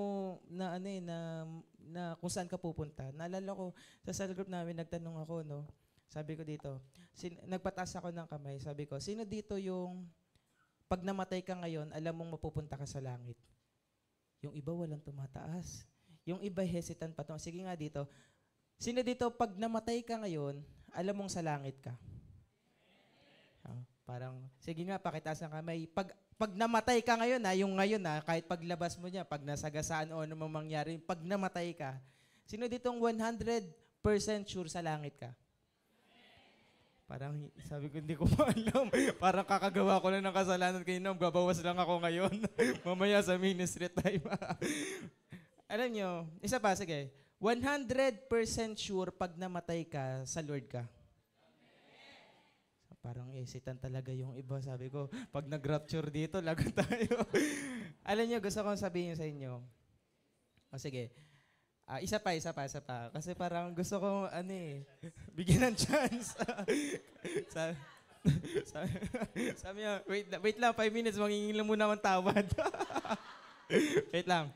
Speaker 2: na ano eh na, na kung saan ka pupunta. Naalala ko sa cell group namin nagtanong ako no. Sabi ko dito, sin, nagpataas ako ng kamay. Sabi ko, sino dito yung pag namatay ka ngayon, alam mong mapupunta ka sa langit. Yung iba walang tumataas. Yung iba hesitant pa. Sige nga dito. Sino dito, pag namatay ka ngayon, alam mong sa langit ka? Parang, sige nga, pakitaas ng kamay. Pag, pag namatay ka ngayon, ha, yung ngayon, ha, kahit paglabas mo niya, pag nasagasaan o ano mangyari, pag namatay ka, sino ditong 100% sure sa langit ka? Parang sabi ko, hindi ko [laughs] alam. Parang kakagawa ko lang ng kasalanan kay Nom. Gabawas lang ako ngayon. [laughs] Mamaya sa ministry time. [laughs] alam nyo, isa pa, sige. 100% sure pag namatay ka, sa Lord ka. Parang isitan talaga yung iba. Sabi ko, pag nag-rapture dito, lagot [laughs] tayo. alam nyo, gusto kong sabihin sa inyo. O sige, Ah, isa pa, isa pa, isa pa. Kasi parang gusto ko, ano eh, [laughs] bigyan ng chance. [laughs] sabi, sabi, sabi niya, wait, wait lang, five minutes, mangingin lang muna akong tawad. wait lang.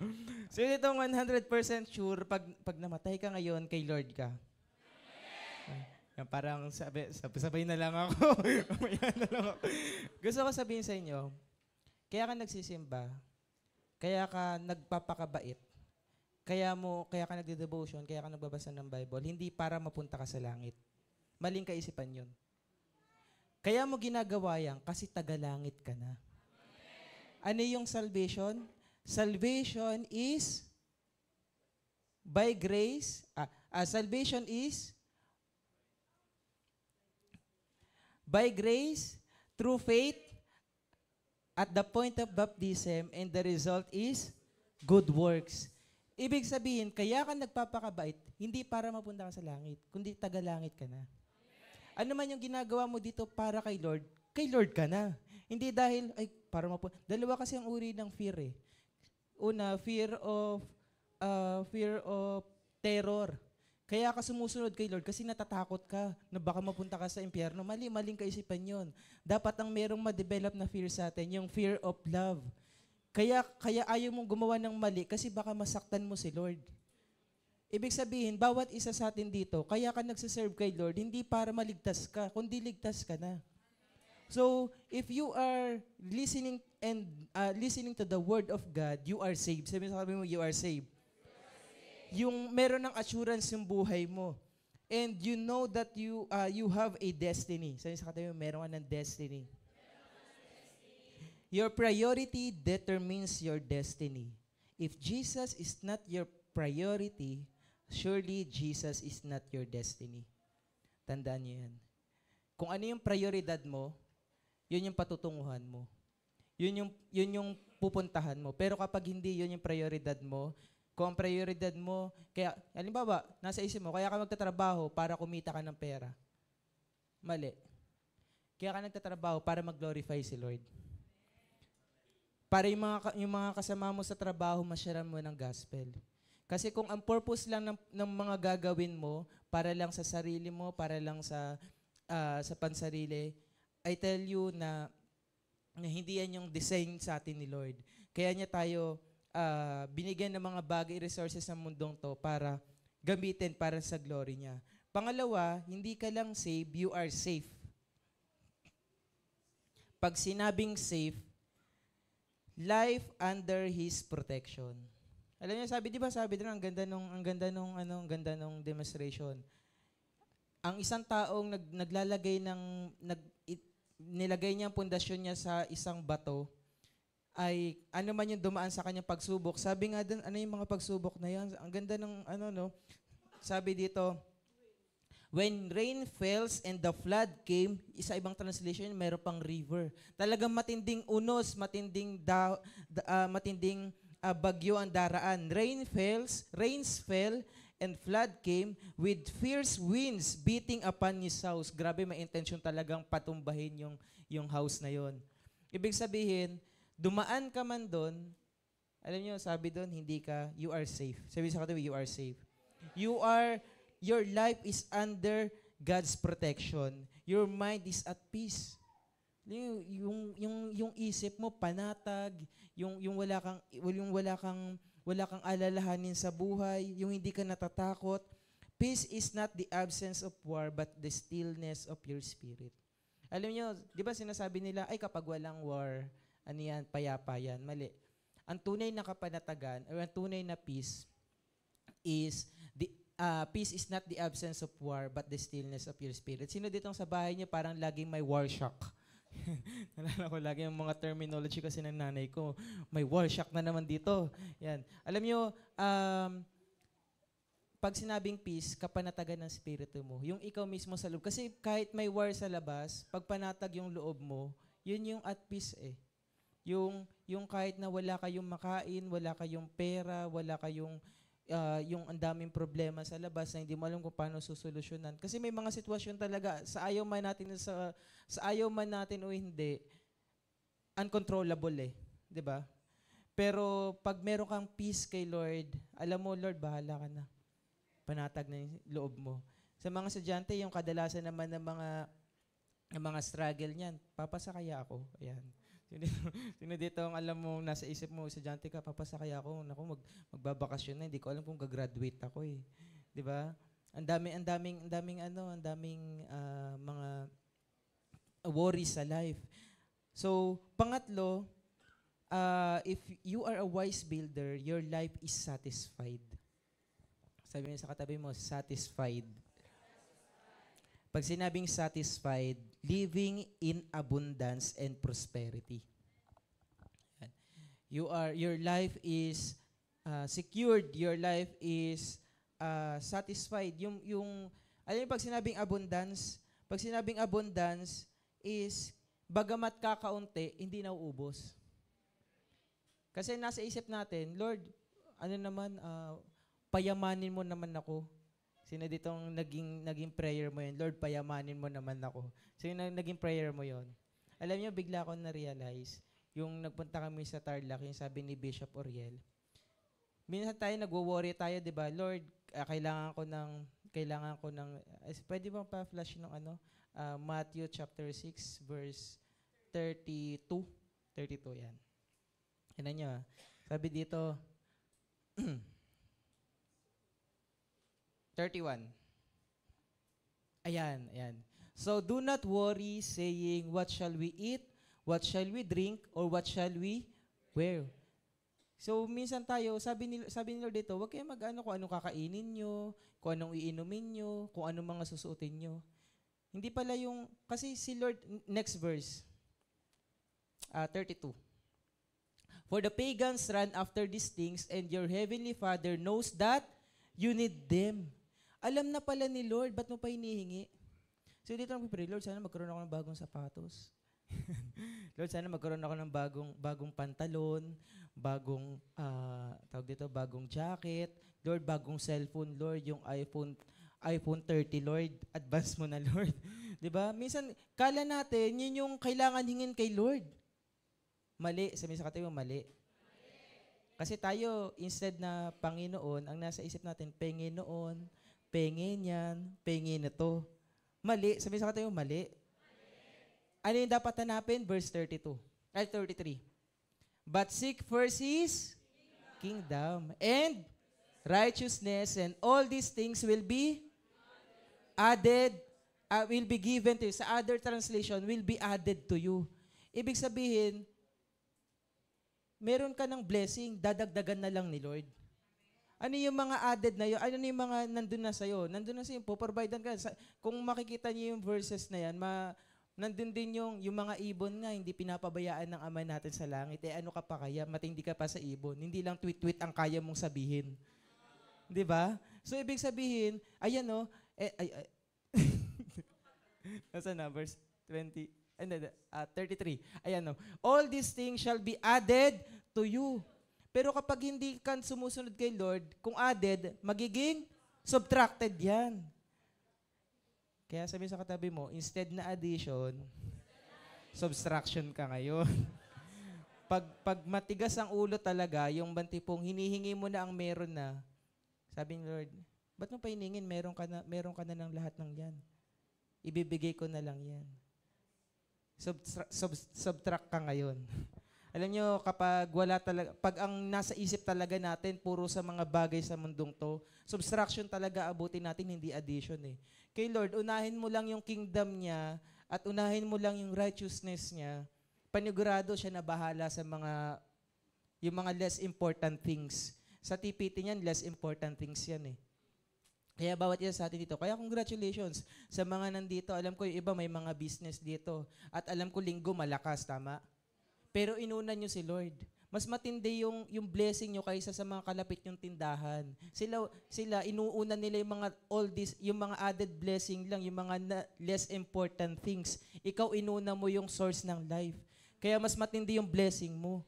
Speaker 2: So, itong 100% sure, pag, pag namatay ka ngayon, kay Lord ka. Parang sabi, sabay na lang ako. [laughs] Mamaya na lang ako. Gusto ko sabihin sa inyo, kaya ka nagsisimba, kaya ka nagpapakabait, kaya mo, kaya ka nagde-devotion, kaya ka nagbabasa ng Bible, hindi para mapunta ka sa langit. Maling kaisipan yun. Kaya mo ginagawa yan kasi tagalangit ka na. Ano yung salvation? Salvation is by grace. Ah, ah, salvation is by grace through faith at the point of baptism and the result is good works. Ibig sabihin, kaya ka nagpapakabait, hindi para mapunta ka sa langit, kundi tagalangit ka na. Ano man yung ginagawa mo dito para kay Lord, kay Lord ka na. Hindi dahil, ay, para mapunta. Dalawa kasi ang uri ng fear eh. Una, fear of, uh, fear of terror. Kaya ka sumusunod kay Lord kasi natatakot ka na baka mapunta ka sa impyerno. Mali, maling kaisipan yon. Dapat ang merong ma-develop na fear sa atin, yung fear of love. Kaya, kaya ayaw mong gumawa ng mali kasi baka masaktan mo si Lord. Ibig sabihin, bawat isa sa atin dito, kaya ka nagsiserve kay Lord, hindi para maligtas ka, kundi ligtas ka na. So, if you are listening and uh, listening to the word of God, you are saved. Sabi sabi mo, you are saved. Yung meron ng assurance yung buhay mo. And you know that you uh, you have a destiny. Sabi sa katabi meron ka ng destiny. Your priority determines your destiny. If Jesus is not your priority, surely Jesus is not your destiny. Tandaan niyo yan. Kung ano yung prioridad mo, yun yung patutunguhan mo. Yun yung, yun yung pupuntahan mo. Pero kapag hindi yun yung prioridad mo, kung ang prioridad mo, kaya, halimbawa, nasa isip mo, kaya ka magtatrabaho para kumita ka ng pera. Mali. Kaya ka nagtatrabaho para mag-glorify si Lord. Para yung mga, yung mga kasama mo sa trabaho, masyaran mo ng gospel. Kasi kung ang purpose lang ng, ng mga gagawin mo, para lang sa sarili mo, para lang sa, ah, sa pansarili, I tell you na, na hindi yan yung design sa atin ni Lord. Kaya niya tayo ah, binigyan ng mga bagay, resources sa mundong to para gamitin para sa glory niya. Pangalawa, hindi ka lang safe, you are safe. Pag sinabing safe, life under His protection. Alam niyo, sabi, di ba sabi doon, ang ganda nung, ang ganda nung, ano, ang ganda nung demonstration. Ang isang taong nag, naglalagay ng, nag, it, nilagay niya ang pundasyon niya sa isang bato, ay ano man yung dumaan sa kanyang pagsubok. Sabi nga doon, ano yung mga pagsubok na yan? Ang ganda ng, ano, no? Sabi dito, When rain falls and the flood came, isa ibang translation, meron pang river. Talagang matinding unos, matinding da, da- ah, matinding ah, bagyo ang daraan. Rain falls, rains fell, and flood came with fierce winds beating upon his house. Grabe, may intention talagang patumbahin yung, yung house na yon. Ibig sabihin, dumaan ka man doon, alam niyo, sabi doon, hindi ka, you are safe. Sabi sa katabi, you are safe. You are, your life is under God's protection. Your mind is at peace. Yung, yung, yung, yung isip mo panatag, yung, yung wala kang, yung wala kang, wala kang alalahanin sa buhay, yung hindi ka natatakot. Peace is not the absence of war, but the stillness of your spirit. Alam niyo, di ba sinasabi nila, ay kapag walang war, ano yan, payapa yan. Mali. Ang tunay na kapanatagan, or ang tunay na peace, is the uh, peace is not the absence of war but the stillness of your spirit. Sino ditong sa bahay niyo parang laging may war shock? [laughs] Nalala ko lagi yung mga terminology kasi ng nanay ko. May war shock na naman dito. Yan. Alam niyo, um, pag sinabing peace, kapanatagan ng spirito mo. Yung ikaw mismo sa loob. Kasi kahit may war sa labas, pag panatag yung loob mo, yun yung at peace eh. Yung, yung kahit na wala kayong makain, wala kayong pera, wala kayong ah, yung ang daming problema sa labas na hindi mo alam kung paano susolusyonan. Kasi may mga sitwasyon talaga sa ayaw man natin sa sa ayaw man natin o hindi uncontrollable eh, 'di ba? Pero pag meron kang peace kay Lord, alam mo Lord, bahala ka na. Panatag na yung loob mo. Sa mga estudyante, yung kadalasan naman ng mga ng mga struggle niyan, papasa kaya ako? Ayan. Sino dito, ang alam mo, nasa isip mo, estudyante ka, papasa kaya ako? Naku, mag, magbabakasyon na, hindi ko alam kung gagraduate ako eh. Di ba? Ang daming, ang daming, ang daming ano, ang daming ah, mga worries sa life. So, pangatlo, ah, if you are a wise builder, your life is satisfied. Sabi mo sa katabi mo, satisfied. Pag sinabing satisfied, living in abundance and prosperity. You are your life is uh, secured, your life is uh, satisfied. Yung yung alam mo pag sinabing abundance, pag sinabing abundance is bagamat kakaunti, hindi nauubos. Kasi nasa isip natin, Lord, ano naman, ah, payamanin mo naman ako. Sino ditong naging, naging prayer mo yun? Lord, payamanin mo naman ako. Sino na, naging prayer mo yon? Alam niyo, bigla ko na-realize, yung nagpunta kami sa Tarlac, yung sabi ni Bishop Oriel, minsan tayo nagwo-worry tayo, di ba? Lord, ah, kailangan ko ng kailangan ko ng eh, pwede bang pa-flash ng ano? Ah, Matthew chapter 6 verse 32. 32 yan. Yan nyo. ah. Sabi dito [clears throat] 31. Ayan, ayan. So do not worry saying, what shall we eat? What shall we drink? Or what shall we wear? So minsan tayo, sabi ni, sabi ni Lord dito, huwag kayong mag-ano kung anong kakainin nyo, kung anong iinumin nyo, kung anong mga susuotin nyo. Hindi pala yung, kasi si Lord, next verse, ah, 32. For the pagans run after these things, and your heavenly Father knows that you need them. Alam na pala ni Lord, ba't mo pa hinihingi? So dito lang pray, Lord, sana magkaroon ako ng bagong sapatos. [laughs] Lord, sana magkaroon ako ng bagong bagong pantalon, bagong ah, tawag dito, bagong jacket. Lord, bagong cellphone, Lord, yung iPhone iPhone 30, Lord. Advance mo na, [laughs] Lord. 'Di ba? Minsan kala natin yun yung kailangan hingin kay Lord. Mali, sabi sa katabi mo, mali. Kasi tayo, instead na Panginoon, ang nasa isip natin, Panginoon, pengin yan, pengin na to. Mali, sabi sa katabi mo, mali. Ano yung dapat hanapin? Verse 32. Ay, 33. But seek first His kingdom and righteousness and all these things will be added, uh, will be given to you. Sa other translation, will be added to you. Ibig sabihin, meron ka ng blessing, dadagdagan na lang ni Lord. Ano yung mga added na yun? Ano yung mga nandun na sa'yo? Nandun na sa'yo, poprovidean ka. Sa, kung makikita niyo yung verses na yan, ma, nandun din yung, yung mga ibon nga, hindi pinapabayaan ng ama natin sa langit. Eh ano ka pa kaya? Matindi ka pa sa ibon. Hindi lang tweet-tweet ang kaya mong sabihin. Di ba? So, ibig sabihin, ayan no, eh, ay, ay, [laughs] Nasa na? Verse 20, ay, hindi, hindi, ah, 33. Ayan no, all these things shall be added to you. Pero kapag hindi ka sumusunod kay Lord, kung added, magiging subtracted yan. Kaya sabi sa katabi mo, instead na addition, subtraction ka ngayon. [laughs] pag, pag matigas ang ulo talaga, yung bantipong hinihingi mo na ang meron na, sabi ni Lord, ba't mo pa hiningin? Meron ka na, meron ka na ng lahat ng yan. Ibibigay ko na lang yan. Subtra- sub- subtract ka ngayon. [laughs] Alam nyo, kapag wala talaga, pag ang nasa isip talaga natin, puro sa mga bagay sa mundong to, subtraction talaga abutin natin, hindi addition eh. Kay Lord, unahin mo lang yung kingdom niya at unahin mo lang yung righteousness niya, panigurado siya na bahala sa mga, yung mga less important things. Sa TPT niyan, less important things yan eh. Kaya bawat isa sa atin dito. Kaya congratulations sa mga nandito. Alam ko yung iba may mga business dito. At alam ko linggo malakas, tama? Pero inuna nyo si Lord. Mas matindi yung, yung blessing nyo kaysa sa mga kalapit yung tindahan. Sila, sila inuuna nila yung mga all this, yung mga added blessing lang, yung mga na, less important things. Ikaw inuna mo yung source ng life. Kaya mas matindi yung blessing mo.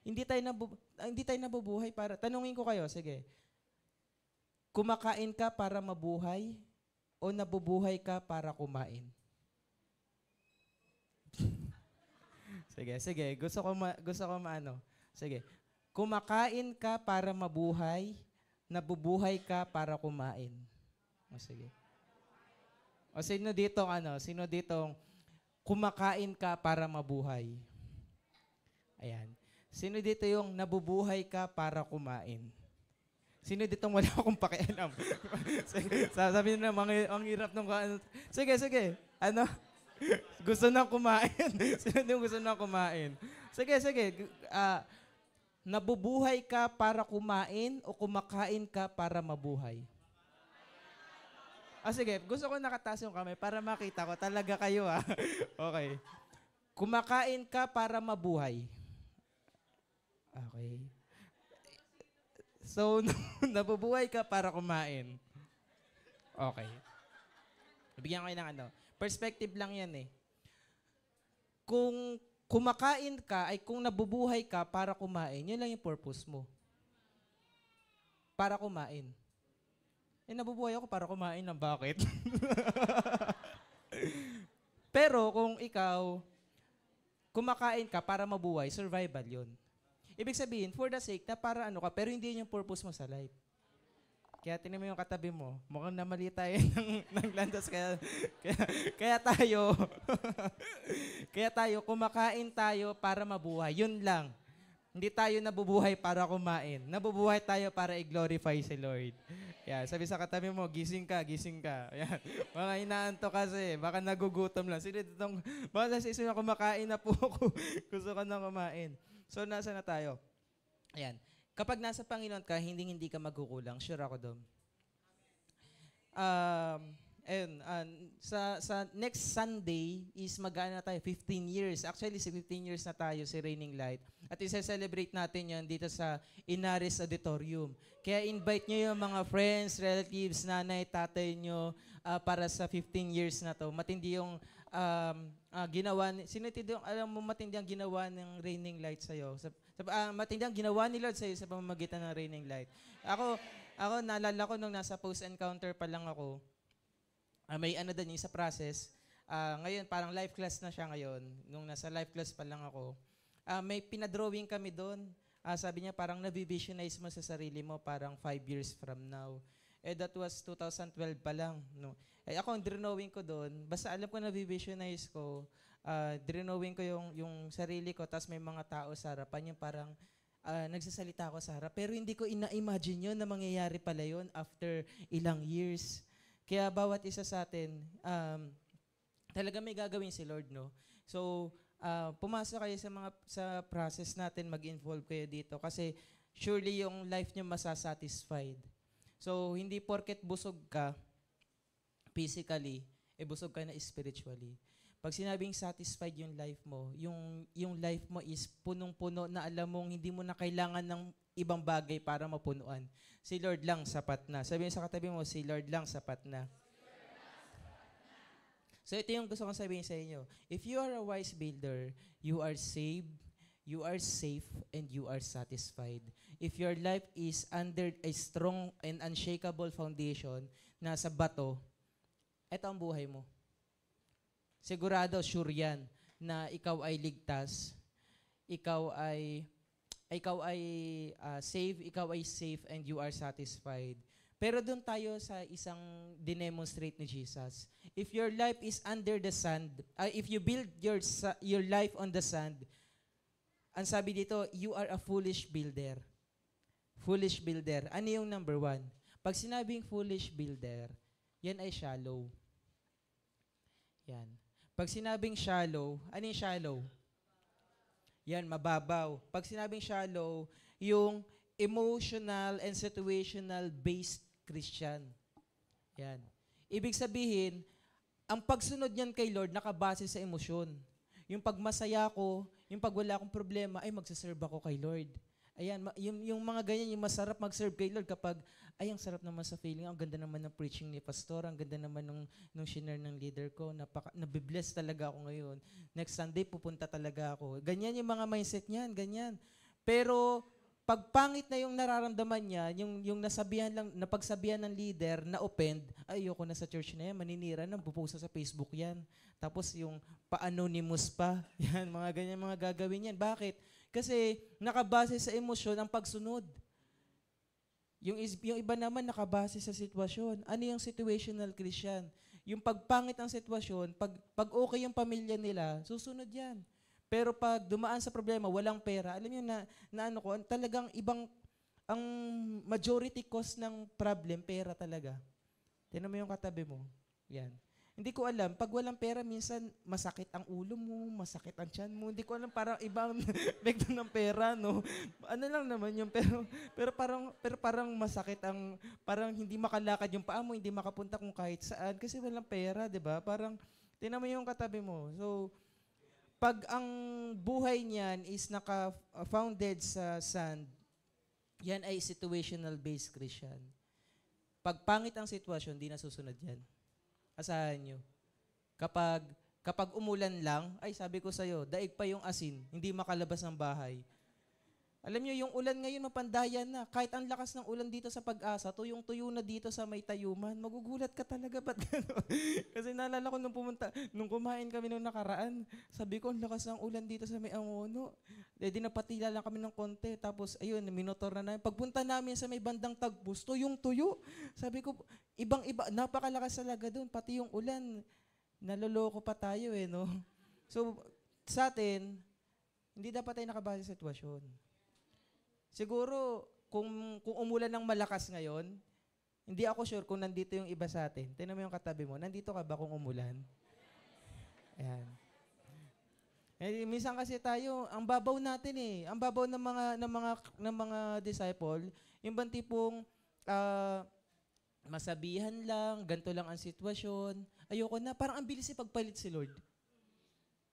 Speaker 2: Hindi tayo nabu, ah, hindi tayo nabubuhay para tanungin ko kayo, sige. Kumakain ka para mabuhay o nabubuhay ka para kumain? Sige, sige. Gusto ko ma, gusto ko maano. Sige. Kumakain ka para mabuhay, nabubuhay ka para kumain. O sige. O sino dito ano? Sino dito kumakain ka para mabuhay? Ayan. Sino dito yung nabubuhay ka para kumain? Sino dito wala akong pakialam? [laughs] Sige, Sasabihin na, mga, ang hirap nung. Sige, sige. Ano? [laughs] gusto nang kumain. [laughs] Sino yung gusto nang kumain? Sige, sige. Ah, nabubuhay ka para kumain o kumakain ka para mabuhay? Ah, sige. Gusto ko nakataas yung kamay para makita ko. Talaga kayo, ah. [laughs] okay. Kumakain ka para mabuhay. Okay. So, nabubuhay ka para kumain. Okay. Bigyan ko kayo ng ano. Perspective lang yan eh. Kung kumakain ka, ay kung nabubuhay ka para kumain, yun lang yung purpose mo. Para kumain. Eh, nabubuhay ako para kumain lang. Bakit? [laughs] Pero kung ikaw, kumakain ka para mabuhay, survival yun. Ibig sabihin, for the sake na para ano ka, pero hindi yun yung purpose mo sa life. Kaya tinan mo yung katabi mo, mukhang namali tayo [laughs] ng, ng landas. Kaya, kaya, kaya tayo, [laughs] kaya tayo, kumakain tayo para mabuhay. Yun lang. Hindi tayo nabubuhay para kumain. Nabubuhay tayo para i-glorify si Lord. Yan, sabi sa katabi mo, gising ka, gising ka. [laughs] Yan. Mga inaanto kasi, baka nagugutom lang. Sino ditong, baka sa isa na kumakain na po ako. Gusto ko na kumain. So, nasa na tayo? Ayan. Kapag nasa Panginoon ka, hindi hindi ka magkukulang. Sure ako doon. Um, ayun, uh, sa, sa next Sunday is mag na tayo, 15 years. Actually, si 15 years na tayo, si Raining Light. At isa-celebrate natin yan dito sa Inaris Auditorium. Kaya invite nyo yung mga friends, relatives, nanay, tatay nyo uh, para sa 15 years na to. Matindi yung um, uh, ginawa, ni, sino yung, alam mo matindi ang ginawa ng Raining Light sa'yo? Sa, sa, uh, matindi ang ginawa ni Lord sa'yo sa pamamagitan ng Raining Light. Ako, ako naalala ko nung nasa post-encounter pa lang ako, uh, may ano din sa process. Uh, ngayon, parang life class na siya ngayon. Nung nasa life class pa lang ako. Uh, may pinadrawing kami doon. Uh, sabi niya, parang nabivisionize mo sa sarili mo parang five years from now. Eh, that was 2012 pa lang. No? Eh, ako, ang drawing ko doon, basta alam ko na visualize ko, uh, drawing ko yung, yung sarili ko, tapos may mga tao sa harapan, yung parang uh, nagsasalita ako sa harap. Pero hindi ko ina-imagine yun na mangyayari pala yun after ilang years. Kaya bawat isa sa atin, um, talaga may gagawin si Lord, no? So, uh, pumasok kayo sa mga sa process natin, mag-involve kayo dito kasi surely yung life niyo masasatisfied. So, hindi porket busog ka physically, eh busog ka na spiritually. Pag sinabing satisfied yung life mo, yung, yung life mo is punong-puno na alam mong hindi mo na kailangan ng ibang bagay para mapunuan. Si Lord lang sapat na. Sabihin sa katabi mo, si Lord lang sapat na. So ito yung gusto kong sabihin sa inyo. If you are a wise builder, you are saved, you are safe, and you are satisfied. If your life is under a strong and unshakable foundation na sa bato, ito ang buhay mo. Sigurado, sure yan, na ikaw ay ligtas, ikaw ay ikaw ay uh, safe, ikaw ay safe, and you are satisfied. Pero doon tayo sa isang dinemonstrate ni Jesus. If your life is under the sand, uh, if you build your your life on the sand, ang sabi dito, you are a foolish builder. Foolish builder. Ano yung number one? Pag sinabing foolish builder, yan ay shallow. Yan. Pag sinabing shallow, ano yung shallow? Yan, mababaw. Pag sinabing shallow, yung emotional and situational based Christian. Yan. Ibig sabihin, ang pagsunod niyan kay Lord nakabase sa emosyon. Yung pag masaya ko, yung pag wala akong problema, ay magsaserve ako kay Lord. Ayan, yung, yung mga ganyan, yung masarap mag-serve kay Lord kapag, ay, ang sarap naman sa feeling, ang ganda naman ng preaching ni pastor, ang ganda naman nung, nung share ng leader ko, napaka, nabibless talaga ako ngayon. Next Sunday, pupunta talaga ako. Ganyan yung mga mindset niyan, ganyan. Pero, pag pangit na yung nararamdaman niya, yung, yung nasabihan lang, napagsabihan ng leader na offend, ay, ayoko na sa church na yan, maninira na, pupost sa Facebook yan. Tapos yung pa-anonymous pa, [laughs] yan, mga ganyan mga gagawin yan. Bakit? Kasi nakabase sa emosyon ang pagsunod. Yung, is, yung iba naman nakabase sa sitwasyon. Ano yung situational Christian? Yung pagpangit ang sitwasyon, pag, pag okay yung pamilya nila, susunod yan. Pero pag dumaan sa problema, walang pera, alam niyo na, na ano ko, talagang ibang, ang majority cause ng problem, pera talaga. Tinan mo yung katabi mo. Yan. Hindi ko alam, pag walang pera, minsan masakit ang ulo mo, masakit ang tiyan mo. Hindi ko alam, parang ibang [laughs] epekto ng pera, no? Ano lang naman yun, pero, pero, parang, pero parang masakit ang, parang hindi makalakad yung paa mo, hindi makapunta kung kahit saan, kasi walang pera, di ba? Parang, tinan mo yung katabi mo. So, pag ang buhay niyan is naka-founded sa sand, yan ay situational-based Christian. Pag pangit ang sitwasyon, di nasusunod yan. Asahan nyo. Kapag, kapag umulan lang, ay sabi ko sa'yo, daig pa yung asin, hindi makalabas ng bahay. Alam niyo, yung ulan ngayon mapandayan na. Kahit ang lakas ng ulan dito sa pag-asa, tuyong-tuyo na dito sa may tayuman, magugulat ka talaga. Ba't? [laughs] Kasi naalala ko nung pumunta, nung kumain kami nung nakaraan, sabi ko, ang lakas ng ulan dito sa may Angono. Eh, di lang kami ng konti. Tapos, ayun, minotor na namin. Pagpunta namin sa may bandang tagbus, tuyong-tuyo. Sabi ko, ibang-iba, napakalakas talaga doon. Pati yung ulan, naloloko pa tayo eh, no? So, sa atin, hindi dapat tayo nakabase sa sitwasyon. Siguro, kung, kung umulan ng malakas ngayon, hindi ako sure kung nandito yung iba sa atin. Tingnan mo yung katabi mo, nandito ka ba kung umulan? Ayan. Eh, minsan kasi tayo, ang babaw natin eh. Ang babaw ng mga ng mga ng mga disciple, yung bang tipong ah, masabihan lang, ganito lang ang sitwasyon. Ayoko na, parang ang bilis ipagpalit si Lord.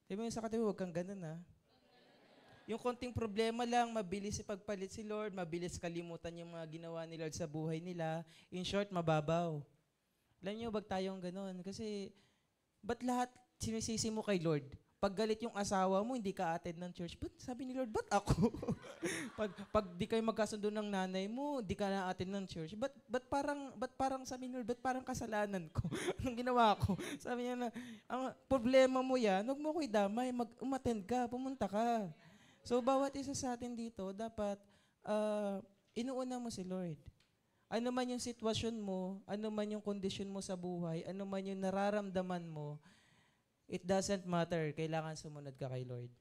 Speaker 2: Sabi mo sa katabi, huwag kang ganun ha. Yung konting problema lang, mabilis ipagpalit si Lord, mabilis kalimutan yung mga ginawa ni Lord sa buhay nila. In short, mababaw. Alam niyo, wag tayong ganun. Kasi, ba't lahat sinisisi mo kay Lord? Pag galit yung asawa mo, hindi ka attend ng church. Ba't sabi ni Lord, ba't ako? [laughs] pag, pag di kayo magkasundo ng nanay mo, di ka na attend ng church. Ba't, ba't parang, ba't parang sabi ni Lord, ba't parang kasalanan ko? [laughs] Anong ginawa ko? Sabi niya na, ang problema mo yan, huwag mo ko idamay, mag, umattend ka, pumunta ka. So, bawat isa sa atin dito, dapat ah, inuuna mo si Lord. Ano man yung sitwasyon mo, ano man yung kondisyon mo sa buhay, ano man yung nararamdaman mo, it doesn't matter. Kailangan sumunod ka kay Lord.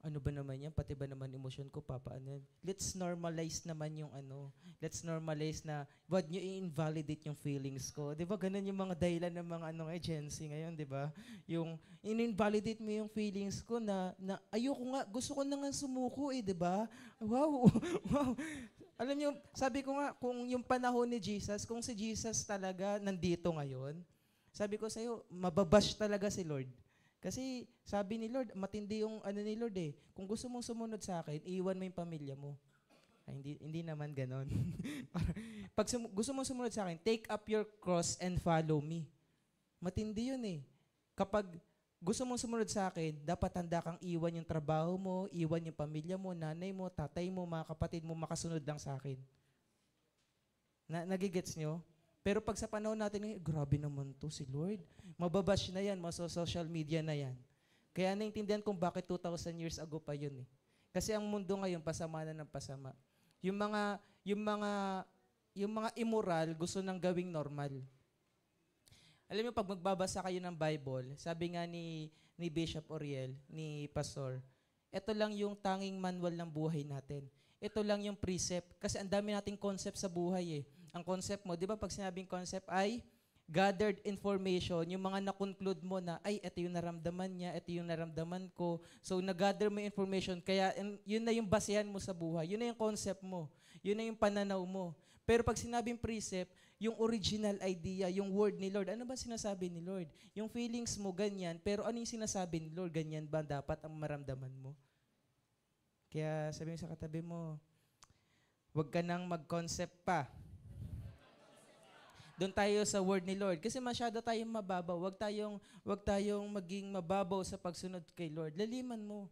Speaker 2: Ano ba naman yan? Pati ba naman emosyon ko, papaano yan? Let's normalize naman yung ano. Let's normalize na, wag nyo i-invalidate yung feelings ko. Di ba ganun yung mga dahilan ng mga anong agency ngayon, di ba? Yung in-invalidate mo yung feelings ko na, na ayoko nga, gusto ko na nga sumuko eh, di ba? Wow, [laughs] wow. Alam niyo, sabi ko nga, kung yung panahon ni Jesus, kung si Jesus talaga nandito ngayon, sabi ko sa'yo, mababash talaga si Lord. Kasi sabi ni Lord, matindi yung ano ni Lord eh. Kung gusto mong sumunod sa akin, iwan mo yung pamilya mo. Ay, hindi, hindi naman ganon. [laughs] Pag sum- gusto mong sumunod sa akin, take up your cross and follow me. Matindi yun eh. Kapag gusto mong sumunod sa akin, dapat handa kang iwan yung trabaho mo, iwan yung pamilya mo, nanay mo, tatay mo, mga kapatid mo, makasunod lang sa akin. Na, nagigets nyo? Pero pag sa panahon natin, grabe naman to si Lord. Mababash na yan, maso social media na yan. Kaya naintindihan kung bakit 2,000 years ago pa yun eh. Kasi ang mundo ngayon, pasama na ng pasama. Yung mga, yung mga, yung mga immoral, gusto nang gawing normal. Alam mo, pag magbabasa kayo ng Bible, sabi nga ni, ni Bishop Oriel, ni Pastor, ito lang yung tanging manual ng buhay natin. Ito lang yung precept. Kasi ang dami nating concept sa buhay eh. Ang concept mo, di ba pag sinabing concept ay gathered information, yung mga na-conclude mo na, ay, ito yung naramdaman niya, ito yung naramdaman ko. So, nag-gather mo information, kaya yun na yung basehan mo sa buhay. Yun na yung concept mo. Yun na yung pananaw mo. Pero pag sinabing precept, yung original idea, yung word ni Lord, ano ba sinasabi ni Lord? Yung feelings mo, ganyan, pero ano yung sinasabi ni Lord, ganyan ba dapat ang maramdaman mo? Kaya sabi mo sa katabi mo, huwag ka nang mag-concept pa. Doon tayo sa word ni Lord. Kasi masyado tayong mababaw. Huwag tayong, wag tayong maging mababaw sa pagsunod kay Lord. Laliman mo.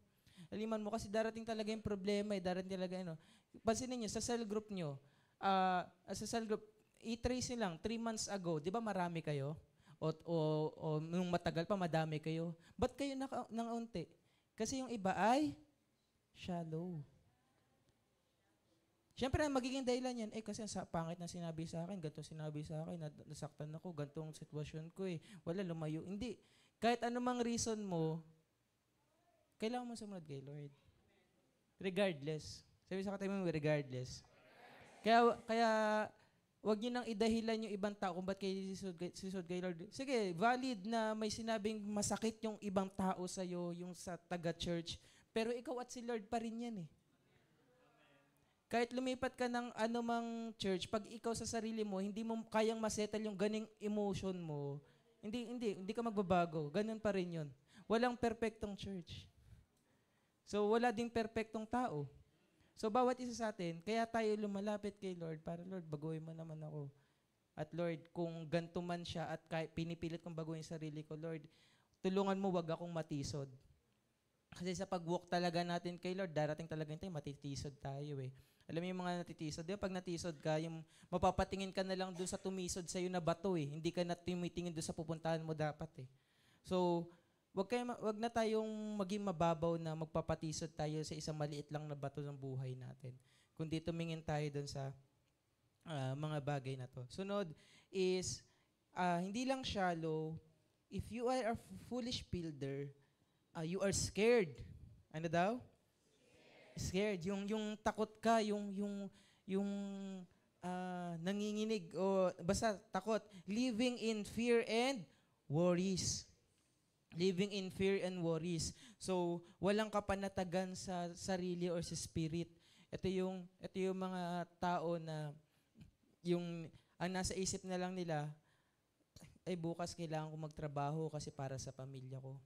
Speaker 2: Laliman mo kasi darating talaga yung problema eh. Darating talaga ano. Pansinin niyo, sa cell group niyo, ah, sa cell group, i-trace niyo lang, three months ago, di ba marami kayo? O, o, o nung matagal pa, madami kayo. Ba't kayo naka, nakaunti? Kasi yung iba ay shallow. Siyempre, ang magiging dahilan yan, eh kasi sa pangit na sinabi sa akin, ganito sinabi sa akin, nasaktan ako, ganitong sitwasyon ko eh. Wala, lumayo. Hindi. Kahit anumang reason mo, kailangan mo sumunod kay Lord. Regardless. Sabi sa katabi mo, regardless. Kaya, kaya, wag niyo nang idahilan yung ibang tao kung ba't kayo sisod kay Lord. Sige, valid na may sinabing masakit yung ibang tao sa'yo, yung sa taga-church. Pero ikaw at si Lord pa rin yan eh. Kahit lumipat ka ng anumang church, pag ikaw sa sarili mo, hindi mo kayang masettle yung ganing emotion mo, hindi, hindi, hindi ka magbabago. Ganun pa rin yun. Walang perfectong church. So, wala ding perfectong tao. So, bawat isa sa atin, kaya tayo lumalapit kay Lord para, Lord, baguhin mo naman ako. At Lord, kung ganto man siya at kahit pinipilit kong baguhin sarili ko, Lord, tulungan mo wag akong matisod. Kasi sa pag-walk talaga natin kay Lord, darating talaga yung time, matitisod tayo eh. Alam mo yung mga natitisod, di ba pag natisod ka, yung mapapatingin ka na lang doon sa tumisod sa'yo na bato eh. Hindi ka na tumitingin doon sa pupuntahan mo dapat eh. So, wag, kayo, wag na tayong maging mababaw na magpapatisod tayo sa isang maliit lang na bato ng buhay natin. Kundi tumingin tayo doon sa ah, mga bagay na to. Sunod is, ah, hindi lang shallow, if you are a foolish builder, ah, you are scared. Ano daw? Scared. Yung, yung takot ka, yung, yung, yung ah, nanginginig, o basta takot. Living in fear and worries. Living in fear and worries. So, walang kapanatagan sa sarili or sa spirit. Ito yung, ito yung mga tao na yung ang nasa isip na lang nila, ay bukas kailangan kong magtrabaho kasi para sa pamilya ko.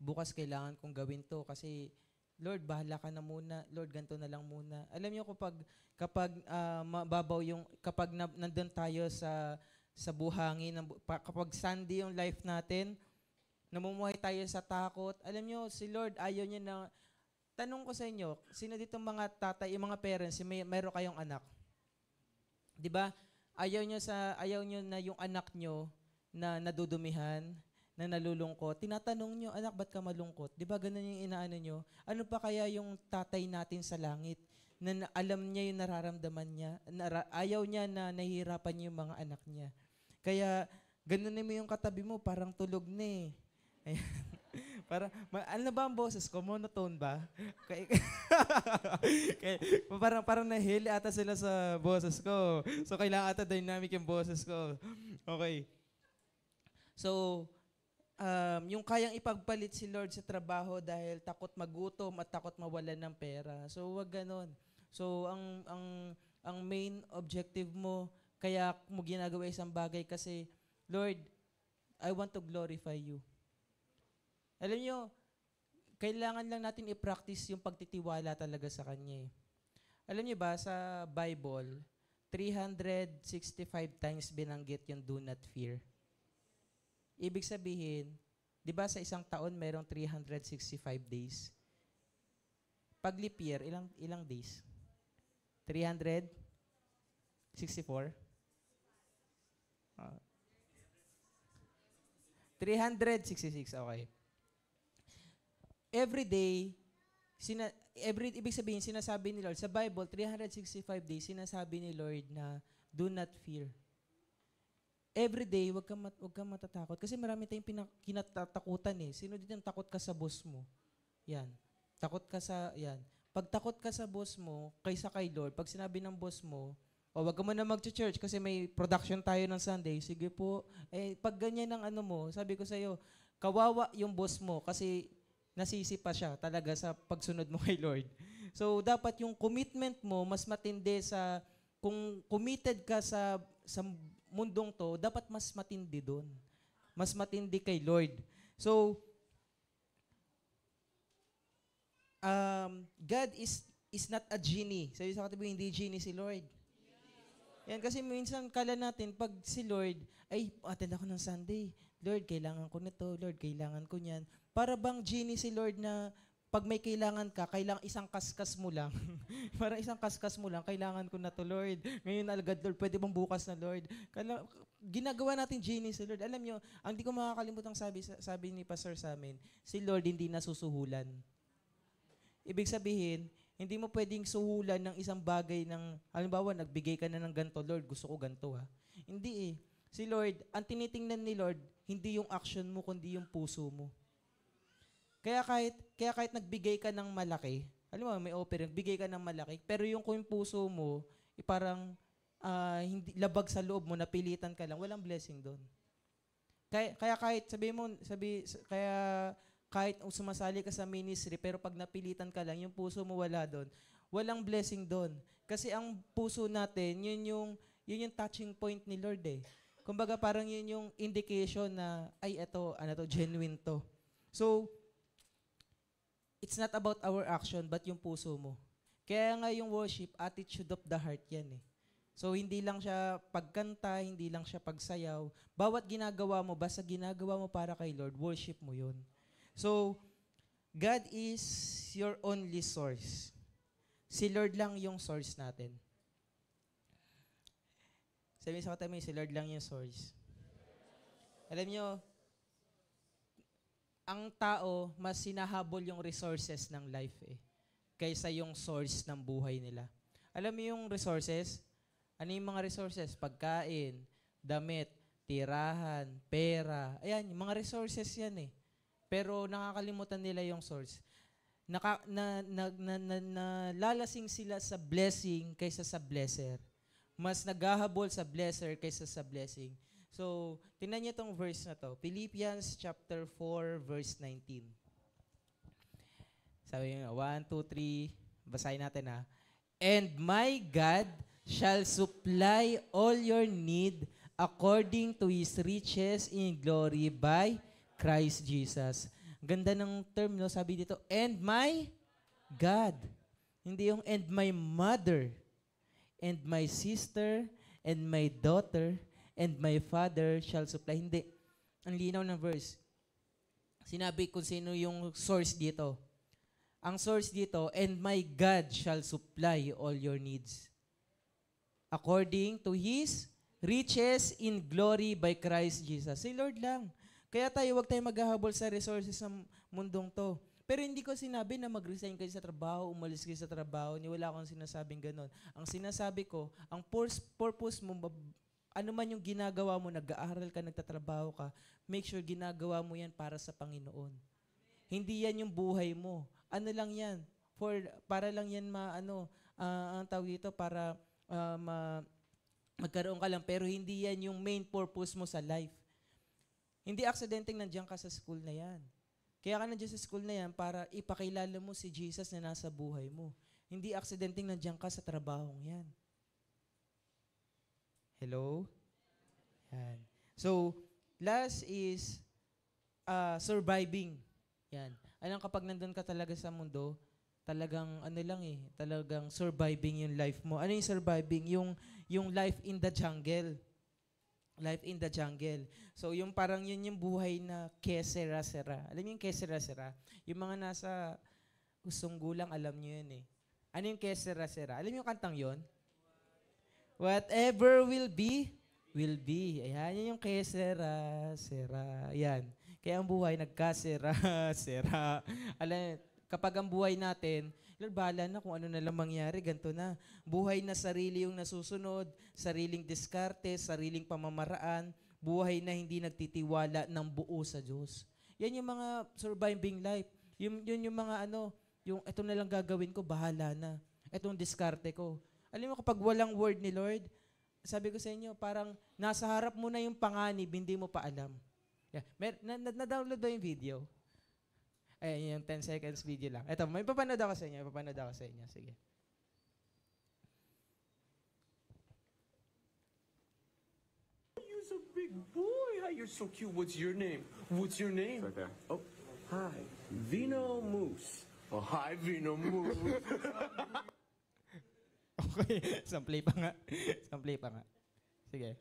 Speaker 2: Bukas kailangan kong gawin to kasi Lord, bahala ka na muna. Lord, ganito na lang muna. Alam niyo kapag kapag ah, mababaw yung kapag na, nandun tayo sa sa buhangin, ng bu- pa- kapag sandy yung life natin, namumuhay tayo sa takot. Alam niyo, si Lord ayaw niya na Tanong ko sa inyo, sino dito mga tatay, yung mga parents, may meron kayong anak? 'Di ba? Ayaw niyo sa ayaw niyo na yung anak niyo na nadudumihan, na nalulungkot. Tinatanong niyo, anak, ba't ka malungkot? 'Di ba ganun yung inaano niyo? Ano pa kaya yung tatay natin sa langit na, na alam niya yung nararamdaman niya, nara- ayaw niya na nahihirapan yung mga anak niya. Kaya ganun mo yung katabi mo, parang tulog na eh. [laughs] Para, ma, ano ba ang boses ko? Monotone ba? [laughs] Kaya, kaya, [laughs] parang, parang nahili ata sila sa boses ko. So, kailangan ata dynamic yung boses ko. Okay. So, um, yung kayang ipagpalit si Lord sa trabaho dahil takot magutom at takot mawalan ng pera. So, wag ganon. So, ang, ang, ang main objective mo, kaya mo ginagawa isang bagay kasi, Lord, I want to glorify you. Alam nyo, kailangan lang natin i-practice yung pagtitiwala talaga sa Kanya. Eh. Alam niyo ba, sa Bible, 365 times binanggit yung do not fear. Ibig sabihin, di ba sa isang taon merong 365 days? Pag leap year, ilang, ilang days? 364? Ah. 366, okay. Every day, sina, every, ibig sabihin, sinasabi ni Lord, sa Bible, 365 days, sinasabi ni Lord na, do not fear. Every day, wag kang, mat, wag kang matatakot. Kasi marami tayong pinak, kinatatakutan eh. Sino dito ang takot ka sa boss mo? Yan. Takot ka sa, yan. Pag takot ka sa boss mo, kaysa kay Lord, pag sinabi ng boss mo, o wag ka muna mag-church kasi may production tayo ng Sunday, sige po. Eh, pag ganyan ang ano mo, sabi ko sa'yo, kawawa yung boss mo kasi nasisi pa siya talaga sa pagsunod mo [laughs] kay Lord. So, dapat yung commitment mo mas matindi sa, kung committed ka sa, sa mundong to, dapat mas matindi doon. Mas matindi kay Lord. So, um, God is is not a genie. Sabi sa katabi, hindi genie si Lord. Yan, kasi minsan kala natin, pag si Lord, ay, attend ako ng Sunday. Lord, kailangan ko nito. Lord, kailangan ko niyan. Para bang genie si Lord na pag may kailangan ka, kailangan isang kaskas mo lang. [laughs] Parang isang kaskas mo lang, kailangan ko na to, Lord. Ngayon agad, Lord, pwede bang bukas na, Lord? Kala, ginagawa natin genie si Lord. Alam nyo, ang di ko makakalimutan sabi, sabi ni Pastor sa amin, si Lord hindi nasusuhulan. Ibig sabihin, hindi mo pwedeng suhulan ng isang bagay ng, halimbawa, nagbigay ka na ng ganto, Lord, gusto ko ganto ha. Hindi eh. Si Lord, ang tinitingnan ni Lord, hindi yung action mo, kundi yung puso mo. Kaya kahit, kaya kahit nagbigay ka ng malaki, alam mo, may offering, bigay ka ng malaki, pero yung kung yung puso mo, eh, parang ah, hindi, labag sa loob mo, napilitan ka lang, walang blessing doon. Kaya, kaya kahit, sabi mo, sabi, kaya kahit sumasali ka sa ministry, pero pag napilitan ka lang, yung puso mo wala doon, walang blessing doon. Kasi ang puso natin, yun yung, yun yung touching point ni Lord eh. Kumbaga parang yun yung indication na, ay, eto, ano to, genuine to. So, it's not about our action, but yung puso mo. Kaya nga yung worship, attitude of the heart yan eh. So, hindi lang siya pagkanta, hindi lang siya pagsayaw. Bawat ginagawa mo, basta ginagawa mo para kay Lord, worship mo yun. So, God is your only source. Si Lord lang yung source natin. Sabi sa katabi, si Lord lang yung source. Alam nyo, ang tao, mas sinahabol yung resources ng life eh, kaysa yung source ng buhay nila. Alam mo yung resources? Ano yung mga resources? Pagkain, damit, tirahan, pera. Ayan, yung mga resources yan eh. Pero nakakalimutan nila yung source. Naka, na, na, na, na, na, lalasing sila sa blessing kaysa sa blesser. Mas naghahabol sa blesser kaysa sa blessing. So, tingnan niyo itong verse na to. Philippians chapter 4, verse 19. Sabi niyo, 1, 2, 3. Basahin natin ha. And my God shall supply all your need according to His riches in glory by Christ Jesus. Ganda ng term, no? Sabi dito, and my God. Hindi yung and my mother, and my sister, and my daughter, and my father shall supply. Hindi. Ang linaw ng verse. Sinabi kung sino yung source dito. Ang source dito, and my God shall supply all your needs. According to His riches in glory by Christ Jesus. Si Lord lang. Kaya tayo, huwag tayo maghahabol sa resources ng mundong to. Pero hindi ko sinabi na mag-resign kayo sa trabaho, umalis kayo sa trabaho, ni wala akong sinasabing ganun. Ang sinasabi ko, ang purpose mo, ano man yung ginagawa mo, nag-aaral ka, nagtatrabaho ka, make sure ginagawa mo yan para sa Panginoon. Hindi yan yung buhay mo. Ano lang yan? For, para lang yan ma, ano, ah, ang tawag dito, para ah, ma, magkaroon ka lang. Pero hindi yan yung main purpose mo sa life. Hindi aksidenteng nandiyan ka sa school na yan. Kaya ka nandiyan sa school na yan para ipakilala mo si Jesus na nasa buhay mo. Hindi aksidenteng nandiyan ka sa trabahong yan. Hello? Yan. So, last is uh, surviving. Yan. Alam kapag nandun ka talaga sa mundo, talagang ano lang eh, talagang surviving yung life mo. Ano yung surviving? Yung, yung life in the jungle. Life in the jungle. So, yung parang yun yung buhay na kesera-sera. Alam niyo yung kesera-sera? Yung mga nasa usong gulang, alam niyo yun eh. Ano yung kesera-sera? Alam niyo yung kantang yon? Whatever will be, will be. Ayan, yun yung kesera-sera. Ayan. Kaya ang buhay, nagkasera-sera. [laughs] Alam, kapag ang buhay natin, Lord, na kung ano na lang mangyari, ganito na. Buhay na sarili yung nasusunod, sariling diskarte, sariling pamamaraan, buhay na hindi nagtitiwala ng buo sa Diyos. Yan yung mga surviving life. Yun, yun yung mga ano, yung ito na lang gagawin ko, bahala na. Itong diskarte ko. Alam mo, kapag walang word ni Lord, sabi ko sa inyo, parang nasa harap mo na yung panganib, hindi mo pa alam. Yeah. Mer- na- na- na-download ba yung video? Ayan, yung 10 seconds video lang. Ito, may papanood ako sa inyo. May papanood ako sa inyo. Sige.
Speaker 3: You're a big boy. Hi, you're so cute. What's your name? What's your name?
Speaker 4: Right there.
Speaker 3: Oh, hi. Vino Moose. Oh, hi, Vino Moose. [laughs]
Speaker 2: Okay. [laughs] Samplay pa nga. Samplay pa nga. Sige.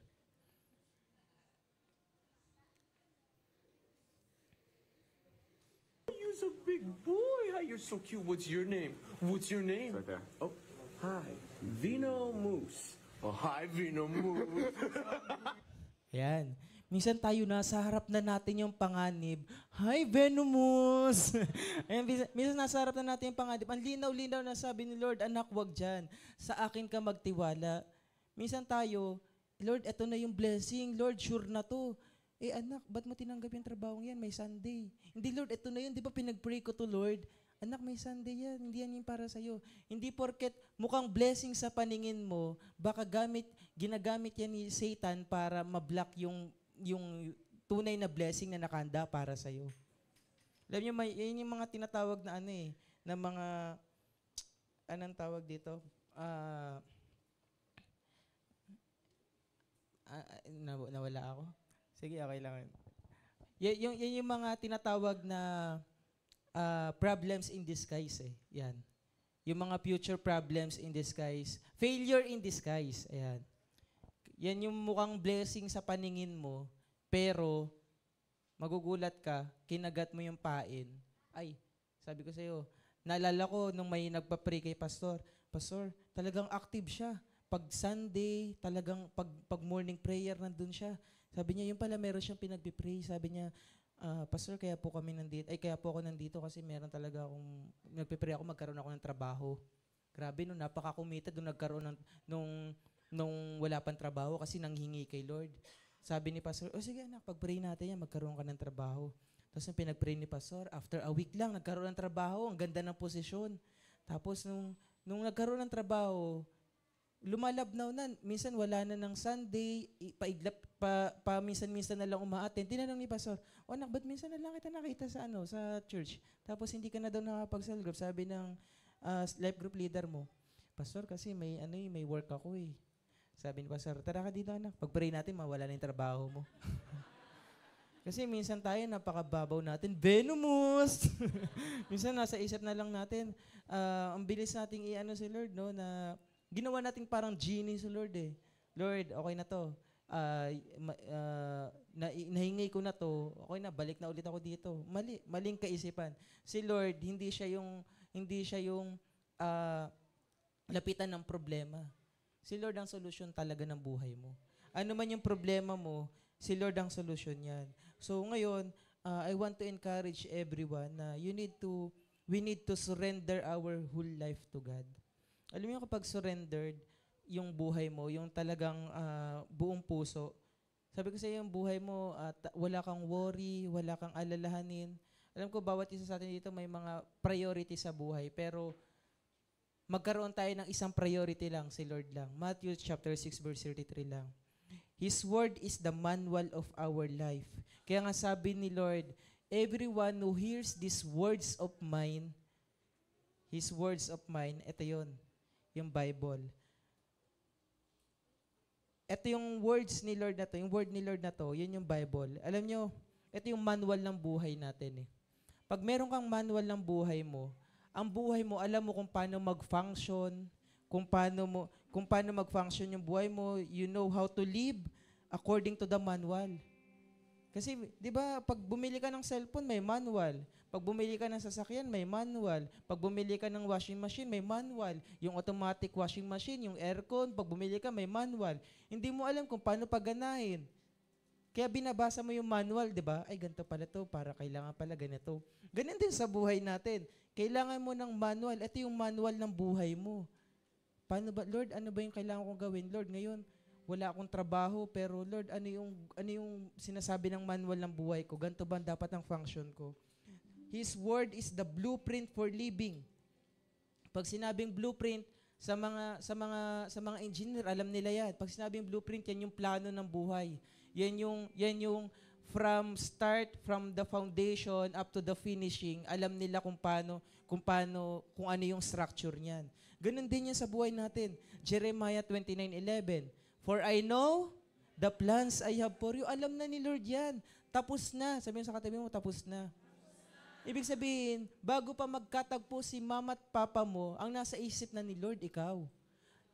Speaker 3: you're a big boy. Hi, you're so cute. What's your name? What's your name?
Speaker 4: Right there.
Speaker 3: Oh, hi. Vino Moose. Oh, hi, Vino Moose. [laughs]
Speaker 2: Ayan. Minsan tayo nasa harap na natin yung panganib. Hi, Venomous! [laughs] Minsan, minsan nasa harap na natin yung panganib. Ang linaw-linaw na sabi ni Lord, anak, wag dyan. Sa akin ka magtiwala. Minsan tayo, Lord, eto na yung blessing. Lord, sure na to. Eh anak, ba't mo tinanggap yung trabaho yan? May Sunday. Hindi Lord, eto na yun. Di ba pinag-pray ko to Lord? Anak, may Sunday yan. Hindi yan yung para sa'yo. Hindi porket mukhang blessing sa paningin mo, baka gamit, ginagamit yan ni Satan para ma-block yung, yung tunay na blessing na nakanda para sa'yo. Alam niyo, may, yun yung mga tinatawag na ano eh, na mga, anong tawag dito? Ah, naw- nawala ako? Sige, okay lang. Y- yung, yun yung mga tinatawag na ah, problems in disguise eh. Yan. Yung mga future problems in disguise. Failure in disguise. Ayan. Yan yung mukhang blessing sa paningin mo, pero magugulat ka, kinagat mo yung pain. Ay, Sabi ko sa'yo, naalala ko nung may nagpa-pray kay pastor, Pastor, talagang active siya. Pag Sunday, talagang pag, pag morning prayer, nandun siya. Sabi niya, yun pala, meron siyang pinagpipray. Sabi niya, "Ah, Pastor, kaya po kami nandito, ay kaya po ako nandito kasi meron talaga akong, nagpipray ako, magkaroon ako ng trabaho. Grabe, nung napaka-committed, nung nagkaroon ng, nung, nung wala pang trabaho kasi nanghingi kay Lord. Sabi ni Pastor, o sige anak, pag-pray natin yan, magkaroon ka ng trabaho. Tapos nung pinag-pray ni Pastor, after a week lang, nagkaroon ng trabaho, ang ganda ng posisyon. Tapos nung, nung nagkaroon ng trabaho, lumalabnaw na. Minsan wala na ng Sunday, paiglap, pa, pa minsan-minsan na lang umaaten. Tinanong ni Pastor, o anak, ba't minsan na lang kita nakita sa ano sa church? Tapos hindi ka na daw nakapag-cell group. Sabi ng ah, life group leader mo, Pastor, kasi may ano eh, may work ako eh. Sabi ni Pastor, tara ka dito anak. Pag-pray natin, mawala na yung trabaho mo. [laughs] Kasi minsan tayo napakababaw natin, venomous. [laughs] minsan nasa isip na lang natin, ah, ang bilis nating i-ano si Lord, no, na ginawa nating parang genie si Lord eh. Lord, okay na to. Ma- ah, na, nahingi ko na to. Okay na, balik na ulit ako dito. Mali, maling kaisipan. Si Lord, hindi siya yung hindi siya yung ah, lapitan ng problema. Si Lord ang solusyon talaga ng buhay mo. Ano man yung problema mo, si Lord ang solusyon yan. So ngayon, uh, I want to encourage everyone na you need to, we need to surrender our whole life to God. Alam mo kapag surrendered, yung buhay mo, yung talagang ah, buong puso, sabi ko sa iyo, yung buhay mo, at wala kang worry, wala kang alalahanin. Alam ko, bawat isa sa atin dito may mga priority sa buhay, pero magkaroon tayo ng isang priority lang, si Lord lang. Matthew chapter 6 verse 33 lang. His word is the manual of our life. Kaya nga sabi ni Lord, everyone who hears these words of mine, His words of mine, ito yon yung Bible. Ito yung words ni Lord na to, yung word ni Lord na to, yun yung Bible. Alam nyo, ito yung manual ng buhay natin eh. Pag meron kang manual ng buhay mo, ang buhay mo, alam mo kung paano mag-function, kung paano mo kung paano mag-function yung buhay mo, you know how to live according to the manual. Kasi 'di ba, pag bumili ka ng cellphone, may manual. Pag bumili ka ng sasakyan, may manual. Pag bumili ka ng washing machine, may manual. Yung automatic washing machine, yung aircon, pag bumili ka, may manual. Hindi mo alam kung paano paganahin. Kaya binabasa mo yung manual, 'di ba? Ay ganito pala 'to, para kailangan pala ganito. Ganun din sa buhay natin. Kailangan mo ng manual. Ito yung manual ng buhay mo. Paano ba, Lord, ano ba yung kailangan kong gawin? Lord, ngayon, wala akong trabaho, pero Lord, ano yung, ano yung sinasabi ng manual ng buhay ko? Ganito ba dapat ang function ko? His word is the blueprint for living. Pag sinabing blueprint, sa mga sa mga sa mga engineer, alam nila 'yan. Pag sinabing blueprint, yan yung plano ng buhay. Yan yung yan yung from start from the foundation up to the finishing, alam nila kung paano kung paano kung ano yung structure niyan. Ganun din yan sa buhay natin. Jeremiah 29:11. For I know the plans I have for you. Alam na ni Lord yan. Tapos na. Sabi mo sa katabi mo, tapos na. Ibig sabihin, bago pa magkatagpo si mama at papa mo, ang nasa isip na ni Lord, ikaw.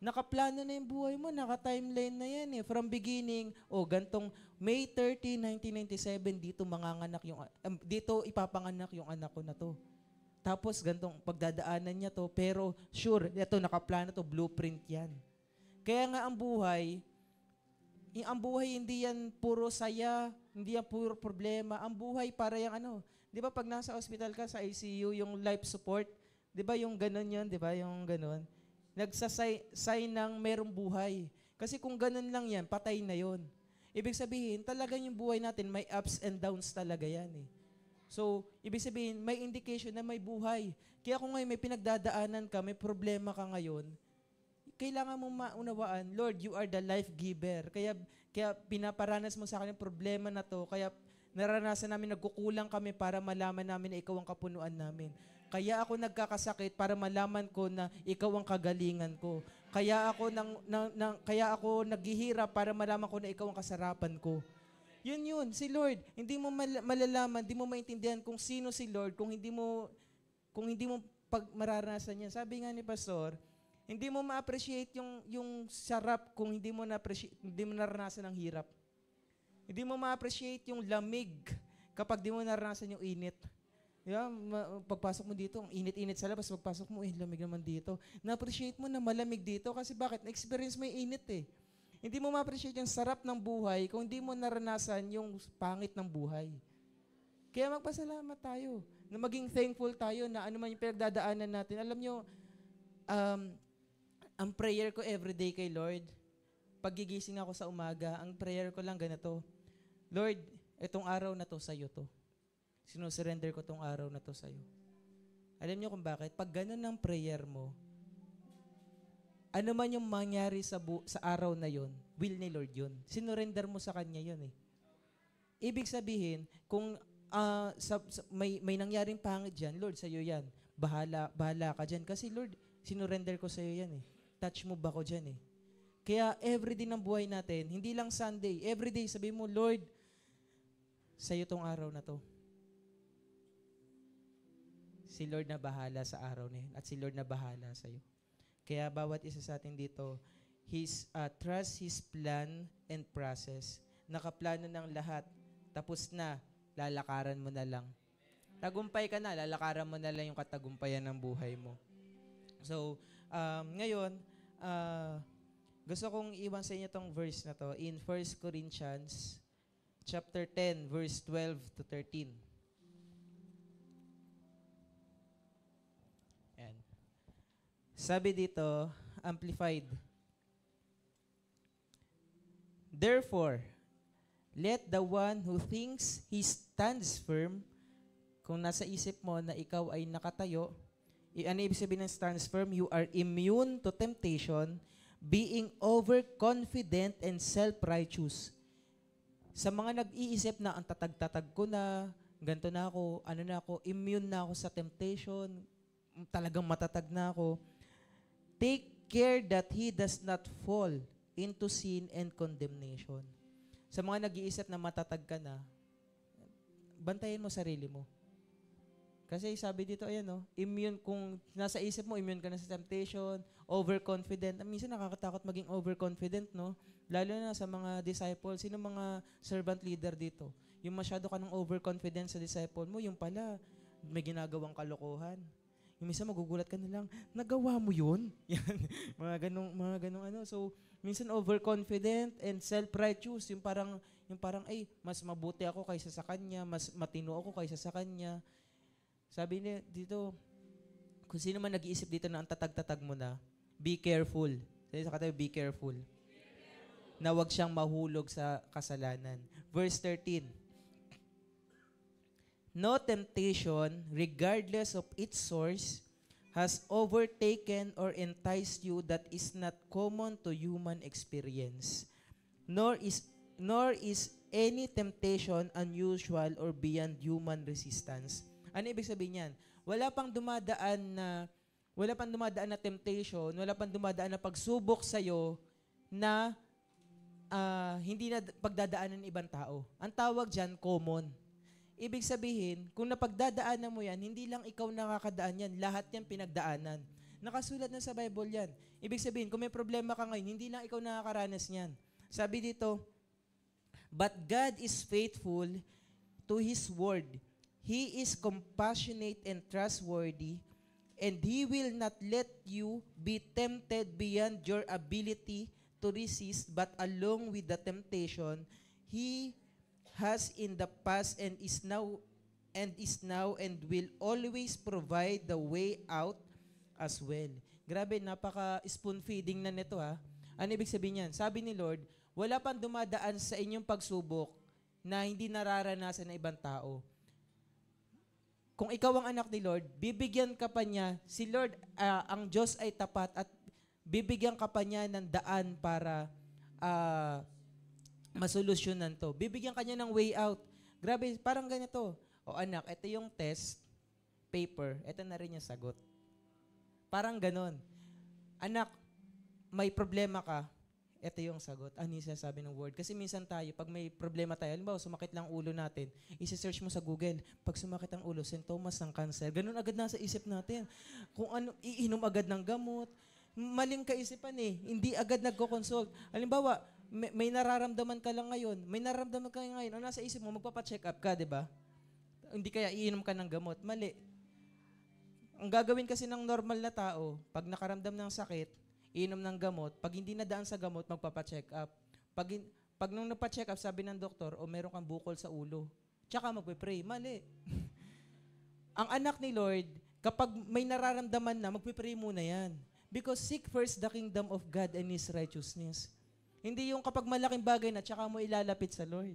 Speaker 2: Nakaplano na yung buhay mo, naka-timeline na yan eh. From beginning, oh, gantong May 30, 1997, dito manganganak yung, um, dito ipapanganak yung anak ko na to. Tapos gantong pagdadaanan niya to, pero sure, ito nakaplano to, blueprint yan. Kaya nga ang buhay, ang buhay hindi yan puro saya, hindi yan puro problema. Ang buhay para yung ano, di ba pag nasa hospital ka sa ICU, yung life support, di ba yung ganun yun, di ba yung ganun? Nagsasay sign ng merong buhay. Kasi kung ganun lang yan, patay na yon. Ibig sabihin, talaga yung buhay natin, may ups and downs talaga yan eh. So, ibig sabihin, may indication na may buhay. Kaya kung ngayon may pinagdadaanan ka, may problema ka ngayon, kailangan mo maunawaan, Lord, you are the life giver. Kaya, kaya pinaparanas mo sa akin yung problema na to. Kaya naranasan namin, nagkukulang kami para malaman namin na ikaw ang kapunuan namin. Kaya ako nagkakasakit para malaman ko na ikaw ang kagalingan ko. Kaya ako nang, nang, nang kaya ako naghihirap para malaman ko na ikaw ang kasarapan ko. Yun yun, si Lord. Hindi mo mal- malalaman, hindi mo maintindihan kung sino si Lord kung hindi mo kung hindi mo pag mararanasan niya. Sabi nga ni pastor, hindi mo ma-appreciate yung yung sarap kung hindi mo na hindi mo naranasan ang hirap. Hindi mo ma-appreciate yung lamig kapag di mo naranasan yung init. Yeah, ma- pagpasok mo dito, ang init-init sa labas, pagpasok mo, eh, lamig naman dito. Na-appreciate mo na malamig dito kasi bakit? Na-experience mo yung init eh. Hindi mo ma-appreciate yung sarap ng buhay kung hindi mo naranasan yung pangit ng buhay. Kaya magpasalamat tayo. Na maging thankful tayo na ano man yung pinagdadaanan natin. Alam nyo, um, ang prayer ko everyday kay Lord, pagigising ako sa umaga, ang prayer ko lang ganito, Lord, itong araw na to sa'yo to. Sinusurrender ko tong araw na to sa'yo. Alam niyo kung bakit? Pag ganun ang prayer mo, ano man yung mangyari sa, bu- sa araw na yon, will ni Lord yun. Sinurrender mo sa Kanya yun eh. Ibig sabihin, kung ah, sa, sa- may, may nangyaring pangit dyan, Lord, sa'yo yan. Bahala, bahala ka dyan. Kasi Lord, sinurrender ko sa'yo yan eh. Touch mo ba ko dyan eh. Kaya everyday ng buhay natin, hindi lang Sunday, everyday sabi mo, Lord, sa'yo tong araw na to. Si Lord na bahala sa araw na yun at si Lord na bahala sa'yo. Kaya bawat isa sa atin dito, his, uh, trust His plan and process. Nakaplano ng lahat. Tapos na, lalakaran mo na lang. Tagumpay ka na, lalakaran mo na lang yung katagumpayan ng buhay mo. So, um, ngayon, uh, gusto kong iwan sa inyo tong verse na to in 1 Corinthians chapter 10 verse 12 to 13. Sabi dito, amplified. Therefore, let the one who thinks he stands firm, kung nasa isip mo na ikaw ay nakatayo, ano ibig sabihin ng stands firm? You are immune to temptation, being overconfident and self-righteous. Sa mga nag-iisip na ang tatag-tatag ko na, ganito na ako, ano na ako, immune na ako sa temptation, talagang matatag na ako, take care that he does not fall into sin and condemnation. Sa mga nag-iisip na matatag ka na, bantayan mo sarili mo. Kasi sabi dito, ayan no, immune, kung nasa isip mo, immune ka na sa temptation, overconfident. Minsan nakakatakot maging overconfident, no? Lalo na sa mga disciples. Sino mga servant leader dito? Yung masyado ka ng overconfident sa disciple mo, yung pala, may ginagawang kalokohan. Yung minsan magugulat ka na lang, nagawa mo yun? [laughs] Yan. mga ganong, mga ganong ano. So, minsan overconfident and self-righteous. Yung parang, yung parang, ay, mas mabuti ako kaysa sa kanya, mas matino ako kaysa sa kanya. Sabi niya dito, kung sino man nag-iisip dito na ang tatag-tatag mo na, be careful. Sabi sa katabi, be careful. Na wag siyang mahulog sa kasalanan. Verse 13. No temptation, regardless of its source, has overtaken or enticed you that is not common to human experience. Nor is nor is any temptation unusual or beyond human resistance. Ano ibig sabihin yan? Wala pang dumadaan na wala pang dumadaan na temptation, wala pang dumadaan na pagsubok sa na ah, hindi na pagdadaanan ng ibang tao. Ang tawag diyan common. Ibig sabihin, kung napagdadaanan mo yan, hindi lang ikaw nakakadaan yan, lahat yan pinagdaanan. Nakasulat na sa Bible yan. Ibig sabihin, kung may problema ka ngayon, hindi lang ikaw nakakaranas niyan. Sabi dito, But God is faithful to His word. He is compassionate and trustworthy, and He will not let you be tempted beyond your ability to resist, but along with the temptation, He has in the past and is now and is now and will always provide the way out as well. Grabe, napaka spoon feeding na nito ha. Ano ibig sabihin niyan? Sabi ni Lord, wala pang dumadaan sa inyong pagsubok na hindi nararanasan ng ibang tao. Kung ikaw ang anak ni Lord, bibigyan ka pa niya, si Lord, ah, ang Diyos ay tapat at bibigyan ka pa niya ng daan para ah, masolusyonan to. Bibigyan ka niya ng way out. Grabe, parang ganito. O anak, ito yung test paper, ito na rin yung sagot. Parang ganon. Anak, may problema ka, ito yung sagot. Ano yung sabi ng word? Kasi minsan tayo, pag may problema tayo, halimbawa, sumakit lang ulo natin, isi-search mo sa Google, pag sumakit ang ulo, sintomas ng cancer, ganun agad nasa isip natin. Kung ano, iinom agad ng gamot, maling kaisipan eh. Hindi agad nagko-consult. Halimbawa, may, may nararamdaman ka lang ngayon, may nararamdaman ka ngayon, ang nasa isip mo, magpapa-check up ka, di ba? hindi kaya iinom ka ng gamot. Mali. Ang gagawin kasi ng normal na tao, pag nakaramdam ng sakit, iinom ng gamot. Pag hindi nadaan sa gamot, magpapacheck up. Pag, hin- pag nung napacheck up, sabi ng doktor, o meron kang bukol sa ulo. Tsaka magpe-pray. Mali. [laughs] Ang anak ni Lord, kapag may nararamdaman na, magpe-pray muna yan. Because seek first the kingdom of God and His righteousness. Hindi yung kapag malaking bagay na, tsaka mo ilalapit sa Lord.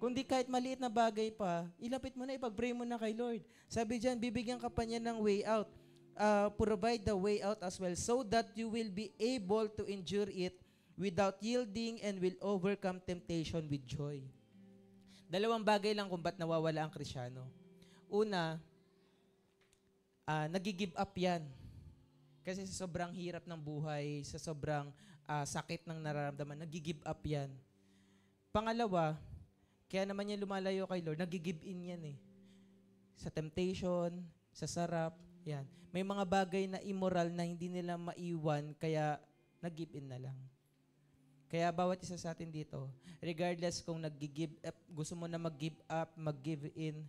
Speaker 2: Kundi kahit maliit na bagay pa, ilapit mo na, ipag-pray mo na kay Lord. Sabi dyan, bibigyan ka pa niya ng way out. Uh, provide the way out as well so that you will be able to endure it without yielding and will overcome temptation with joy. Dalawang bagay lang kung ba't nawawala ang Krisyano. Una, ah nag-give up yan. Kasi sa sobrang hirap ng buhay, sa sobrang ah, sakit ng nararamdaman, nag-give up yan. Pangalawa, kaya naman niya lumalayo kay Lord, nag-give in yan eh. Sa temptation, sa sarap, yan. May mga bagay na immoral na hindi nila maiwan, kaya nag-give in na lang. Kaya bawat isa sa atin dito, regardless kung nag-give up, gusto mo na mag-give up, mag-give in,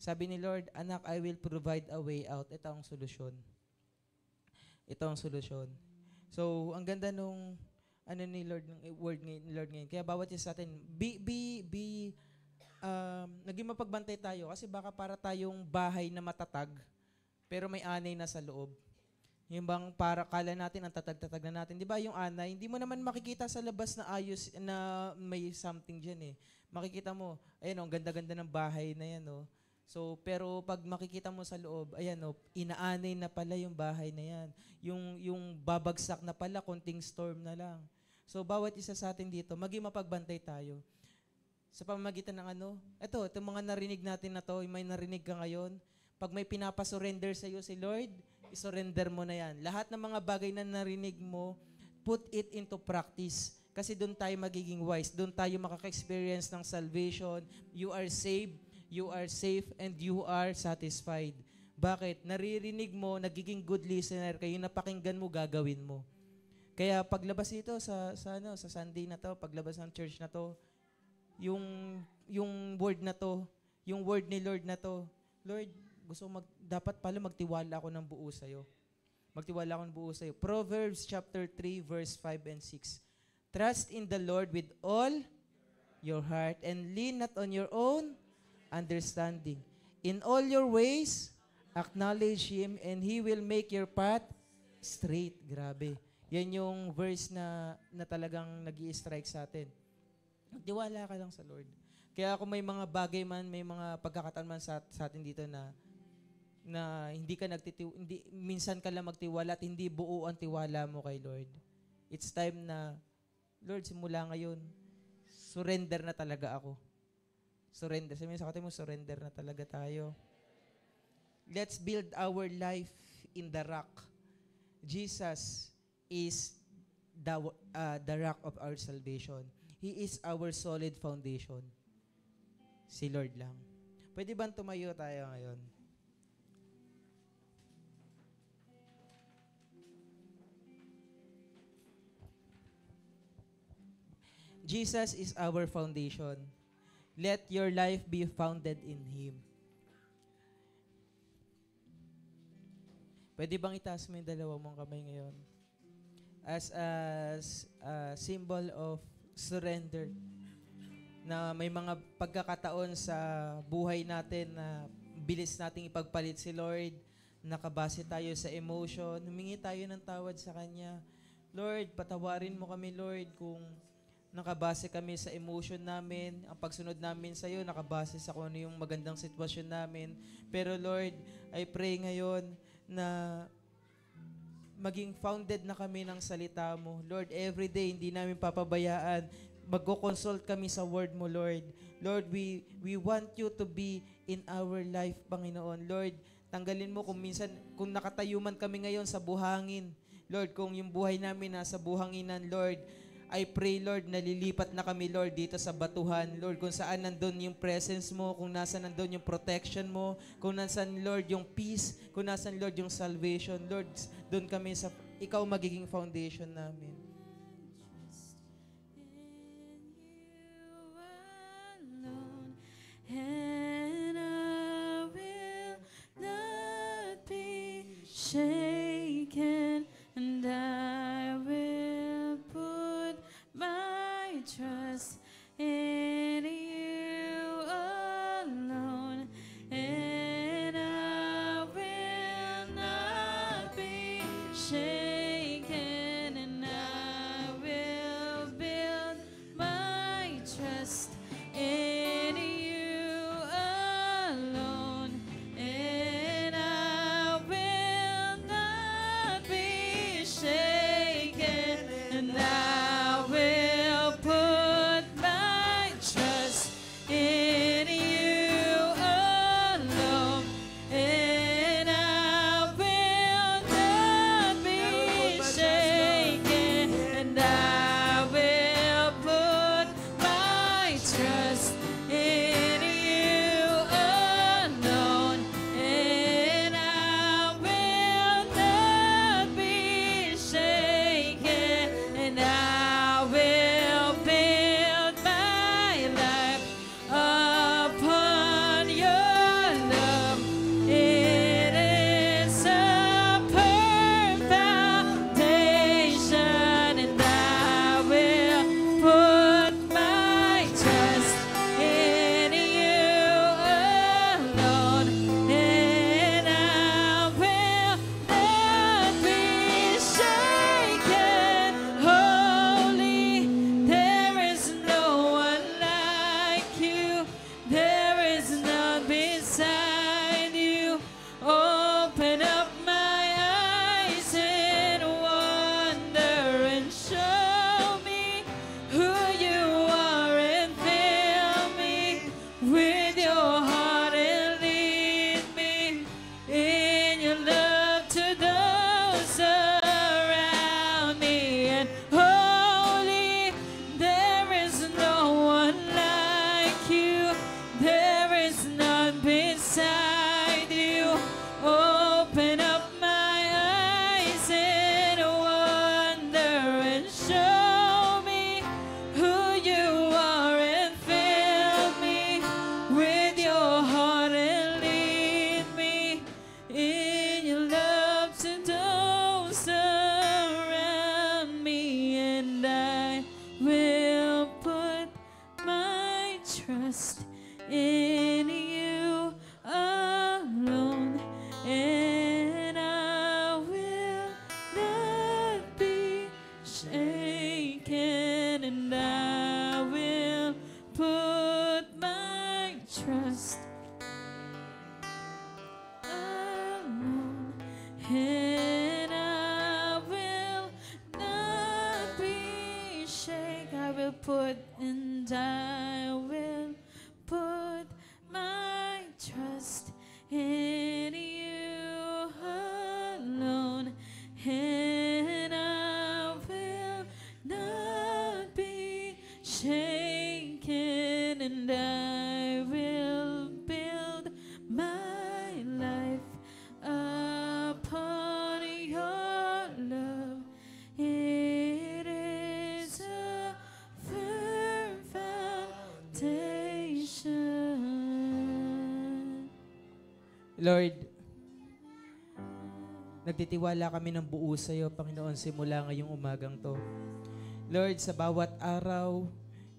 Speaker 2: sabi ni Lord, anak, I will provide a way out. Ito ang solusyon. Ito ang solusyon. So, ang ganda nung ano ni Lord ng word ni ni Lord ngayon. Kaya bawat isa sa atin, be be be um, naging mapagbantay tayo kasi baka para tayong bahay na matatag pero may anay na sa loob. Yung bang para kala natin ang tatag-tatag na natin. Di ba yung anay, hindi mo naman makikita sa labas na ayos na may something dyan eh. Makikita mo, ayan o, ang ganda-ganda ng bahay na yan o. So, pero pag makikita mo sa loob, ayan o, inaanay na pala yung bahay na yan. Yung, yung babagsak na pala, konting storm na lang. So, bawat isa sa atin dito, maging mapagbantay tayo. Sa pamamagitan ng ano, ito, itong mga narinig natin na to, may narinig ka ngayon, pag may pinapasurrender sa iyo si Lord, isurrender mo na yan. Lahat ng mga bagay na narinig mo, put it into practice. Kasi doon tayo magiging wise. Doon tayo makaka-experience ng salvation. You are saved, you are safe, and you are satisfied. Bakit? Naririnig mo, nagiging good listener kayo, napakinggan mo, gagawin mo. Kaya paglabas ito sa, sa, ano, sa Sunday na to, paglabas ng church na to, yung, yung word na to, yung word ni Lord na to, Lord, gusto mag, dapat pala magtiwala ako ng buo sa'yo. Magtiwala ako ng buo sa'yo. Proverbs chapter 3, verse 5 and 6. Trust in the Lord with all your heart and lean not on your own understanding. In all your ways, acknowledge Him and He will make your path straight. Grabe. Yan yung verse na, na talagang nag strike sa atin. Tiwala ka lang sa Lord. Kaya kung may mga bagay man, may mga pagkakataon man sa, sa atin dito na na hindi ka nagtitiw hindi minsan ka lang magtiwala at hindi buo ang tiwala mo kay Lord. It's time na Lord, simula ngayon, surrender na talaga ako. Surrender. Sabi sa katimu, surrender na talaga tayo. Let's build our life in the rock. Jesus is the, uh, the rock of our salvation. He is our solid foundation. Si Lord lang. Pwede ba tumayo tayo ngayon? Jesus is our foundation. Let your life be founded in Him. Pwede bang itaas mo yung dalawa mong kamay ngayon? As a a symbol of surrender na may mga pagkakataon sa buhay natin na bilis nating ipagpalit si Lord, nakabase tayo sa emotion, humingi tayo ng tawad sa Kanya. Lord, patawarin mo kami, Lord, kung nakabase kami sa emotion namin, ang pagsunod namin sa iyo, nakabase sa kung ano yung magandang sitwasyon namin. Pero Lord, I pray ngayon na maging founded na kami ng salita mo. Lord, every day, hindi namin papabayaan. Magko-consult kami sa word mo, Lord. Lord, we, we want you to be in our life, Panginoon. Lord, tanggalin mo kung minsan, kung nakatayo man kami ngayon sa buhangin. Lord, kung yung buhay namin nasa buhanginan, Lord, I pray, Lord, nalilipat na kami, Lord, dito sa batuhan. Lord, kung saan nandun yung presence mo, kung nasa nandun yung protection mo, kung nasan, Lord, yung peace, kung nasan, Lord, yung salvation. Lord, doon kami sa, ikaw magiging foundation namin.
Speaker 1: And I will not be shaken, and I
Speaker 2: Lord, nagtitiwala kami ng buo sa iyo, Panginoon, simula ngayong umagang to. Lord, sa bawat araw,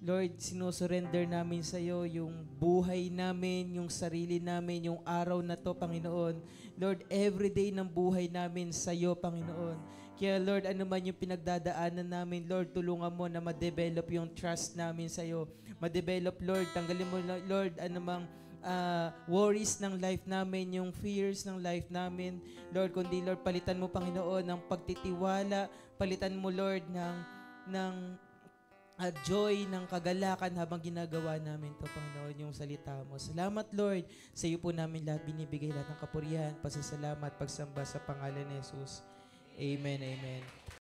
Speaker 2: Lord, sinusurrender namin sa iyo yung buhay namin, yung sarili namin, yung araw na to, Panginoon. Lord, everyday ng buhay namin sa iyo, Panginoon. Kaya Lord, ano man yung pinagdadaanan namin, Lord, tulungan mo na ma-develop yung trust namin sa iyo. Ma-develop, Lord, tanggalin mo, Lord, ano ah, worries ng life namin, yung fears ng life namin. Lord, kundi Lord, palitan mo, Panginoon, ng pagtitiwala, palitan mo, Lord, ng, ng ah, joy, ng kagalakan habang ginagawa namin to, Panginoon, yung salita mo. Salamat, Lord. Sa iyo po namin lahat binibigay lahat ng kapurihan, pasasalamat, pagsamba sa pangalan ni Jesus. Amen, amen.